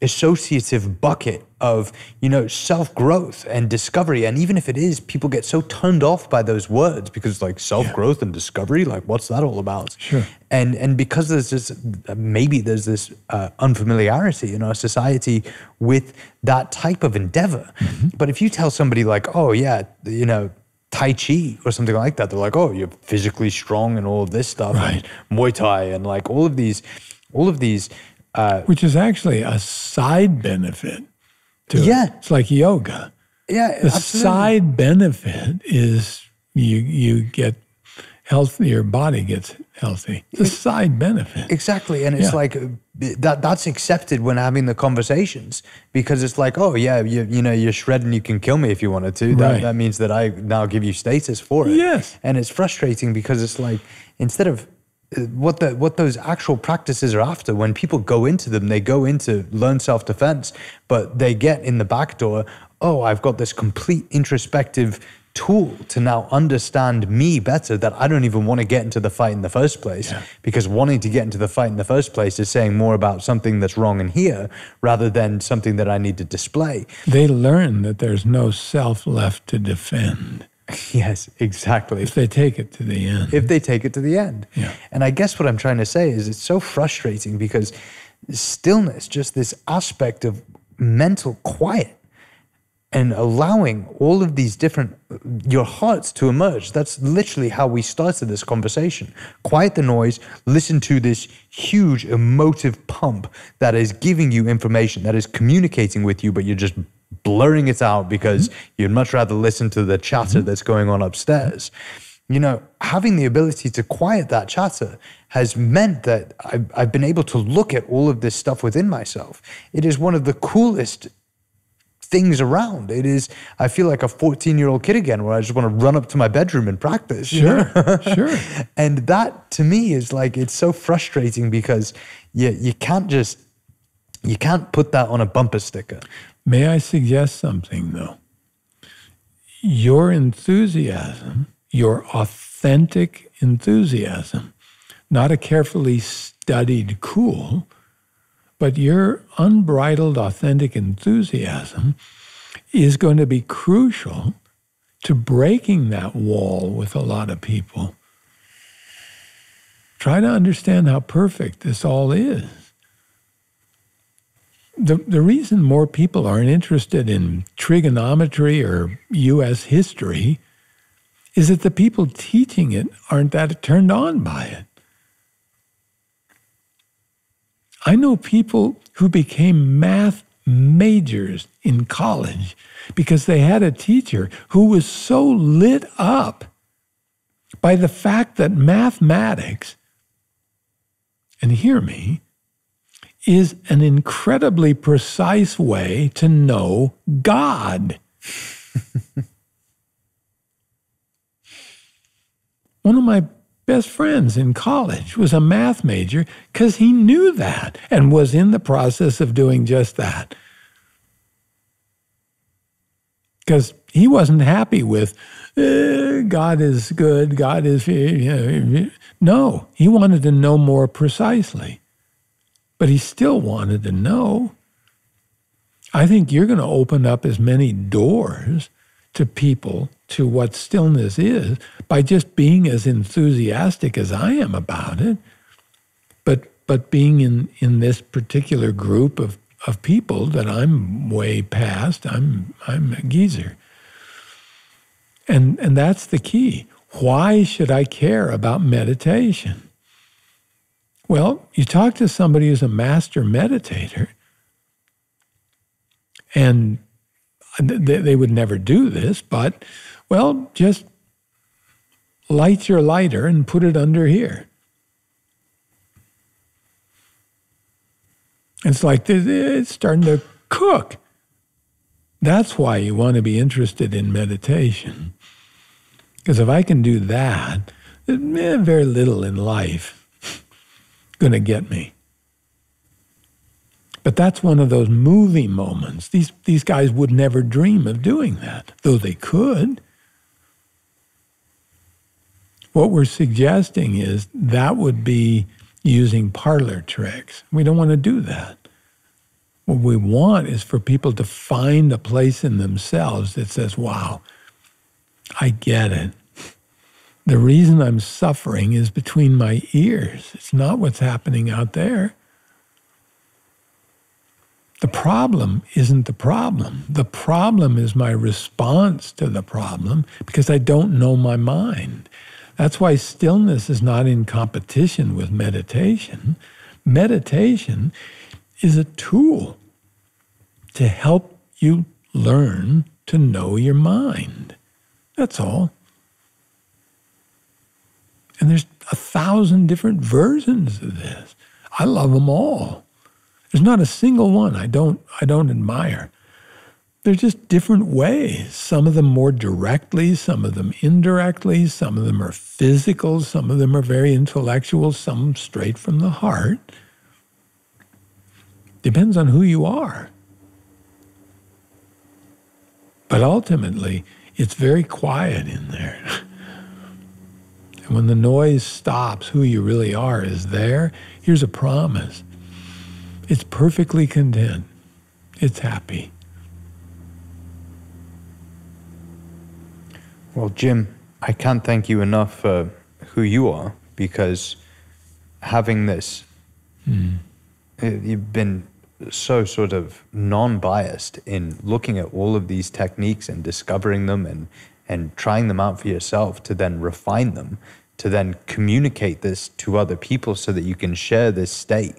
associative bucket of you know self-growth and discovery. And even if it is people get so turned off by those words because like self-growth and discovery like what's that all about? Sure. and and because there's this maybe there's this uh, unfamiliarity in our society with that type of endeavor. But if you tell somebody like oh yeah you know tai chi or something like that they're like oh you're physically strong and all of this stuff Right. muay thai and like all of these all of these uh, which is actually a side benefit to it. Yeah. It's like yoga. yeah The absolutely. side benefit is you you get healthy, your body gets healthy. The side benefit. Exactly, and it's Yeah. like that. That's accepted when having the conversations because it's like, oh yeah, you you know, you're shredding. You can kill me if you wanted to. That Right. that means that I now give you status for it. Yes. and it's frustrating because it's like instead of uh, what the what those actual practices are after. When people go into them, they go into learn self defense, but they get in the back door. Oh, I've got this complete introspective tool to now understand me better that I don't even want to get into the fight in the first place because wanting to get into the fight in the first place is saying more about something that's wrong in here rather than something that I need to display. They learn that there's no self left to defend Yes, exactly. if they take it to the end. if they take it to the end. Yeah. And I guess what I'm trying to say is it's so frustrating because stillness, just this aspect of mental quiet and allowing all of these different your hearts to emerge. That's literally how we started this conversation. Quiet the noise listen to this huge emotive pump that is giving you information that is communicating with you but you're just blurring it out because mm-hmm. you'd much rather listen to the chatter mm-hmm. that's going on upstairs. You know having the ability to quiet that chatter has meant that I've, I've been able to look at all of this stuff within myself. It is one of the coolest things around. It is, I feel like a 14 year old kid again, where I just want to run up to my bedroom and practice. Sure, sure. And that to me is like, it's so frustrating because you, you can't just, you can't put that on a bumper sticker. May I suggest something, though? Your enthusiasm, your authentic enthusiasm, not a carefully studied cool, but your unbridled, authentic enthusiasm is going to be crucial to breaking that wall with a lot of people. Try to understand how perfect this all is the, the reason more people aren't interested in trigonometry or U.S. history is that the people teaching it aren't that turned on by it. I know people who became math majors in college because they had a teacher who was so lit up by the fact that mathematics, and hear me, is an incredibly precise way to know God. One of my best friends in college was a math major because he knew that and was in the process of doing just that. Because he wasn't happy with "Eh, God is good, God is. No, he wanted to know more precisely but he still wanted to know. I think you're going to open up as many doors to people to what stillness is by just being as enthusiastic as I am about it, but but being in in this particular group of of people that I'm way past. I'm I'm a geezer. And and that's the key. Why should I care about meditation? Well, you talk to somebody who's a master meditator, and they, they would never do this, but, well, just light your lighter and put it under here. It's like it's starting to cook. That's why you want to be interested in meditation. Because if I can do that, eh, very little in life going to get me. But that's one of those movie moments. These, these guys would never dream of doing that, though they could. What we're suggesting is that would be using parlor tricks. We don't want to do that. What we want is for people to find a place in themselves that says, wow, I get it. The reason I'm suffering is between my ears. It's not what's happening out there. The problem isn't the problem. The problem is my response to the problem because I don't know my mind. That's why stillness is not in competition with meditation. Meditation is a tool to help you learn to know your mind. That's all. And there's a thousand different versions of this. I love them all. There's not a single one I don't I don't admire. They're just different ways. Some of them more directly, some of them indirectly, some of them are physical, some of them are very intellectual, some straight from the heart. Depends on who you are. But ultimately, it's very quiet in there. And when the noise stops, who you really are is there. Here's a promise it's perfectly content, it's happy. Well, Jim, I can't thank you enough for who you are because having this, mm. you've been so sort of non biased in looking at all of these techniques and discovering them and and trying them out for yourself to then refine them, to then communicate this to other people so that you can share this state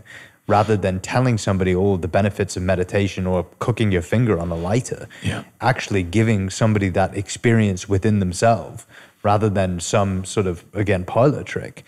rather than telling somebody all the benefits of meditation or cooking your finger on a lighter. Yeah. Actually giving somebody that experience within themselves rather than some sort of, again, parlor trick.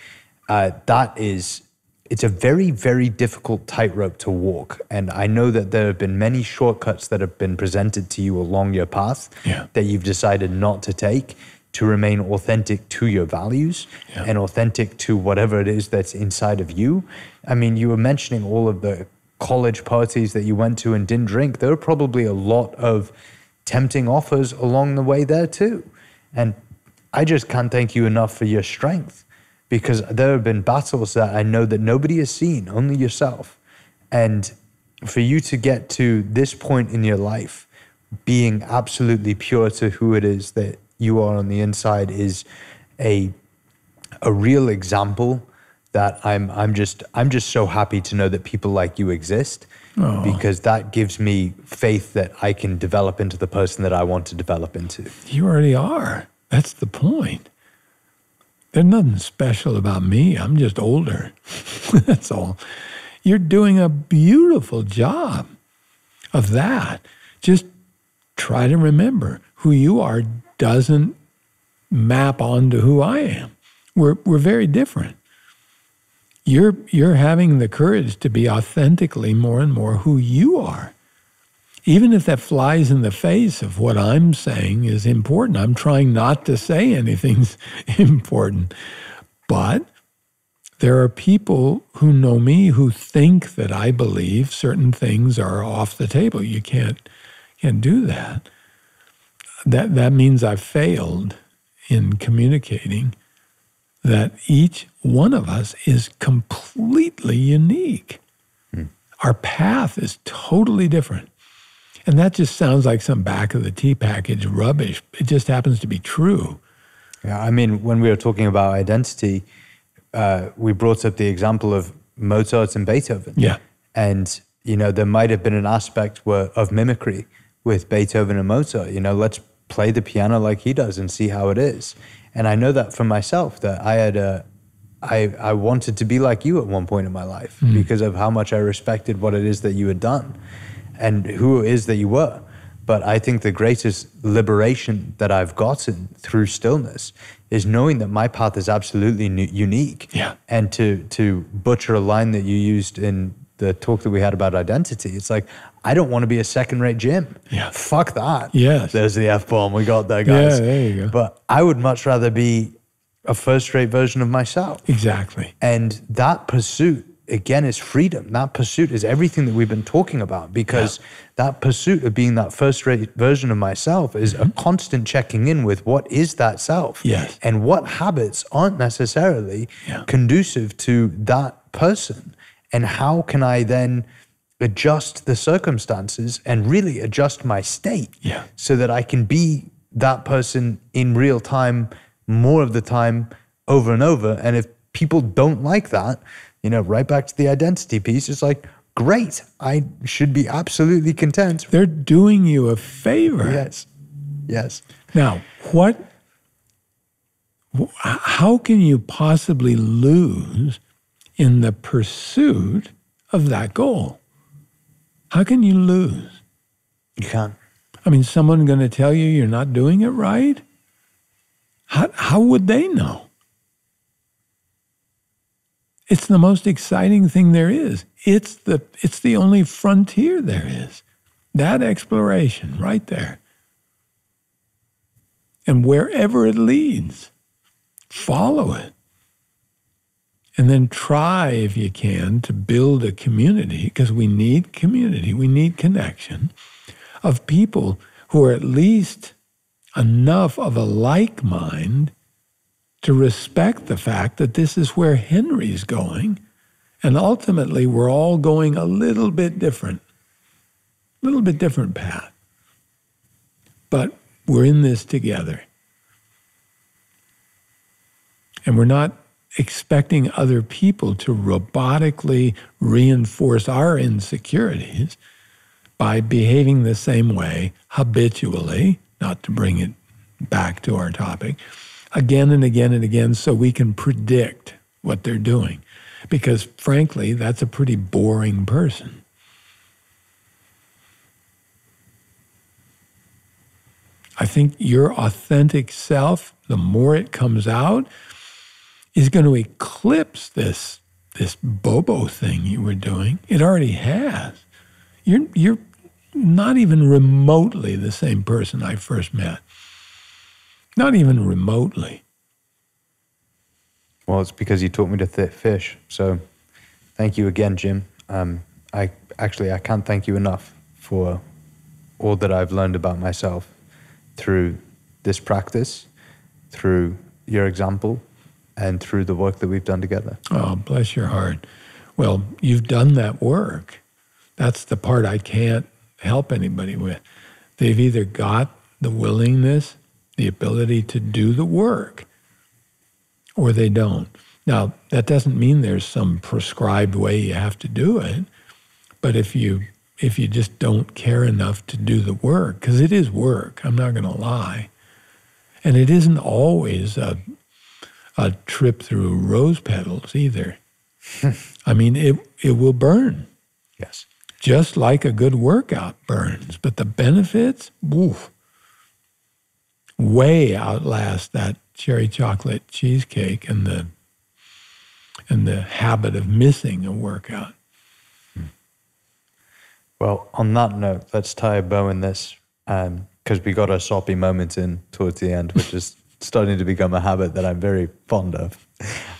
Uh, that is it's a very, very difficult tightrope to walk. And I know that there have been many shortcuts that have been presented to you along your path yeah. that you've decided not to take to remain authentic to your values yeah. and authentic to whatever it is that's inside of you. I mean, you were mentioning all of the college parties that you went to and didn't drink. There were probably a lot of tempting offers along the way there too. And I just can't thank you enough for your strength because there have been battles that I know that nobody has seen, only yourself. And for you to get to this point in your life, being absolutely pure to who it is that you are on the inside is a a real example that I'm I'm just I'm just so happy to know that people like you exist oh. because that gives me faith that I can develop into the person that I want to develop into. You already are. That's the point. There's nothing special about me. I'm just older. That's all. You're doing a beautiful job of that. Just try to remember who you are doesn't map onto who I am. We're, we're very different. You're, you're having the courage to be authentically more and more who you are even if that flies in the face of what I'm saying is important, I'm trying not to say anything's important. But there are people who know me who think that I believe certain things are off the table. You can't can't do that. That that means I've failed in communicating that each one of us is completely unique. Hmm. Our path is totally different. And that just sounds like some back of the tea package rubbish. It just happens to be true. Yeah, I mean, when we were talking about identity, uh, we brought up the example of Mozart and Beethoven. Yeah. And, you know, there might have been an aspect where, of mimicry with Beethoven and Mozart. You know, let's play the piano like he does and see how it is. And I know that for myself that I had a, I, I wanted to be like you at one point in my life mm. because of how much I respected what it is that you had done and who it is that you were. But I think the greatest liberation that I've gotten through stillness is knowing that my path is absolutely unique. Yeah. And to to butcher a line that you used in the talk that we had about identity, it's like I don't want to be a second rate Jim. Yeah. Fuck that. Yes. There's the F bomb. We got there, guys. Yeah, there you go. But I would much rather be a first rate version of myself. Exactly. And that pursuit, again, is freedom. That pursuit is everything that we've been talking about because that pursuit of being that first rate version of myself is a mm-hmm. constant checking in with what is that self? Yes. And what habits aren't necessarily Yeah. conducive to that person? And how can I then adjust the circumstances and really adjust my state Yeah. so that I can be that person in real time more of the time over and over. And if people don't like that, you know, right back to the identity piece, it's like, great, I should be absolutely content. They're doing you a favor. Yes. Yes. Now, what? How can you possibly lose in the pursuit of that goal? How can you lose? You can't. I mean, someone going to tell you you're not doing it right? How, how would they know? It's the most exciting thing there is. It's the, it's the only frontier there is. That exploration right there. And wherever it leads, follow it. And then try, if you can, to build a community, because we need community, we need connection of people who are at least enough of a like mind to respect the fact that this is where Henry's going. And ultimately, we're all going a little bit different, a little bit different path. But we're in this together. And we're not expecting other people to robotically reinforce our insecurities by behaving the same way habitually, not to bring it back to our topic, again and again and again, so we can predict what they're doing. Because frankly, that's a pretty boring person. I think your authentic self, the more it comes out, is going to eclipse this this bobo thing you were doing. It already has. You're you're not even remotely the same person I first met. Not even remotely. Well, it's because you taught me to th- fish. So thank you again, Jim. Um, I actually I can't thank you enough for all that I've learned about myself through this practice, through your example, and through the work that we've done together. Oh, bless your heart. Well, you've done that work. That's the part I can't help anybody with. They've either got the willingness, the ability to do the work, or they don't. Now, that doesn't mean there's some prescribed way you have to do it, but if you if you just don't care enough to do the work, because it is work, I'm not going to lie, and it isn't always a a trip through rose petals either. I mean, it it will burn Yes. just like a good workout burns, but the benefits, woof, way outlast that cherry chocolate cheesecake and the and the habit of missing a workout. Well, on that note, let's tie a bow in this um, because we got our soppy moments in towards the end, which is starting to become a habit that I'm very fond of.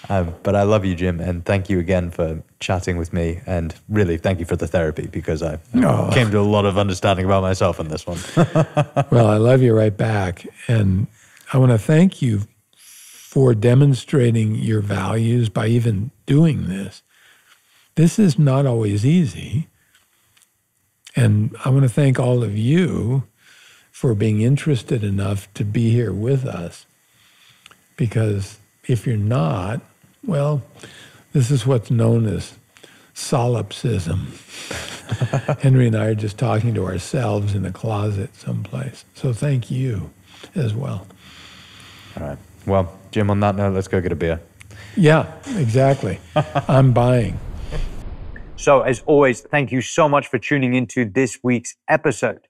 Um, but I love you, Jim, and thank you again for chatting with me. And really, thank you for the therapy because I Oh. came to a lot of understanding about myself in this one. well, I love you right back. And I want to thank you for demonstrating your values by even doing this. This is not always easy. And I want to thank all of you for being interested enough to be here with us. Because if you're not, well, this is what's known as solipsism. Henry and I are just talking to ourselves in a closet someplace. So thank you as well. All right. Well, Jim, on that note, let's go get a beer. Yeah, exactly. I'm buying. So, as always, thank you so much for tuning into this week's episode.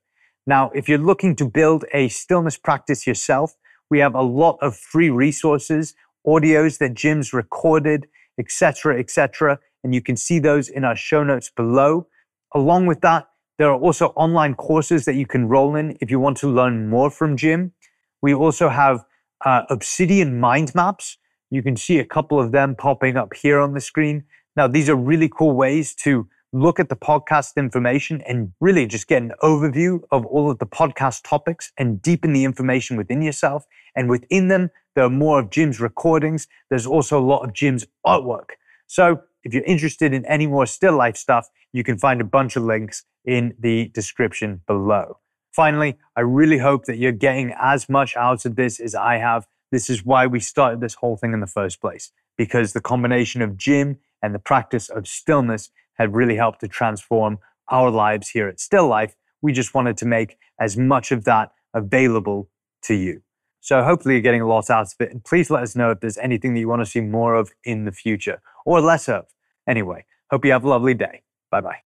Now, if you're looking to build a stillness practice yourself, we have a lot of free resources, audios that Jim's recorded, etc., etc., and you can see those in our show notes below. Along with that, There are also online courses that you can roll in if you want to learn more from Jim. We also have uh, Obsidian mind maps. You can see a couple of them popping up here on the screen. Now, these are really cool ways to look at the podcast information and really just get an overview of all of the podcast topics and deepen the information within yourself. And within them, there are more of Jim's recordings. There's also a lot of Jim's artwork. So if you're interested in any more still life stuff, you can find a bunch of links in the description below. Finally, I really hope that you're getting as much out of this as I have. This is why we started this whole thing in the first place, because the combination of Jim and the practice of stillness had really helped to transform our lives here at Still Life. We just wanted to make as much of that available to you. So hopefully you're getting a lot out of it. And please let us know if there's anything that you want to see more of in the future or less of. Anyway, hope you have a lovely day. Bye bye.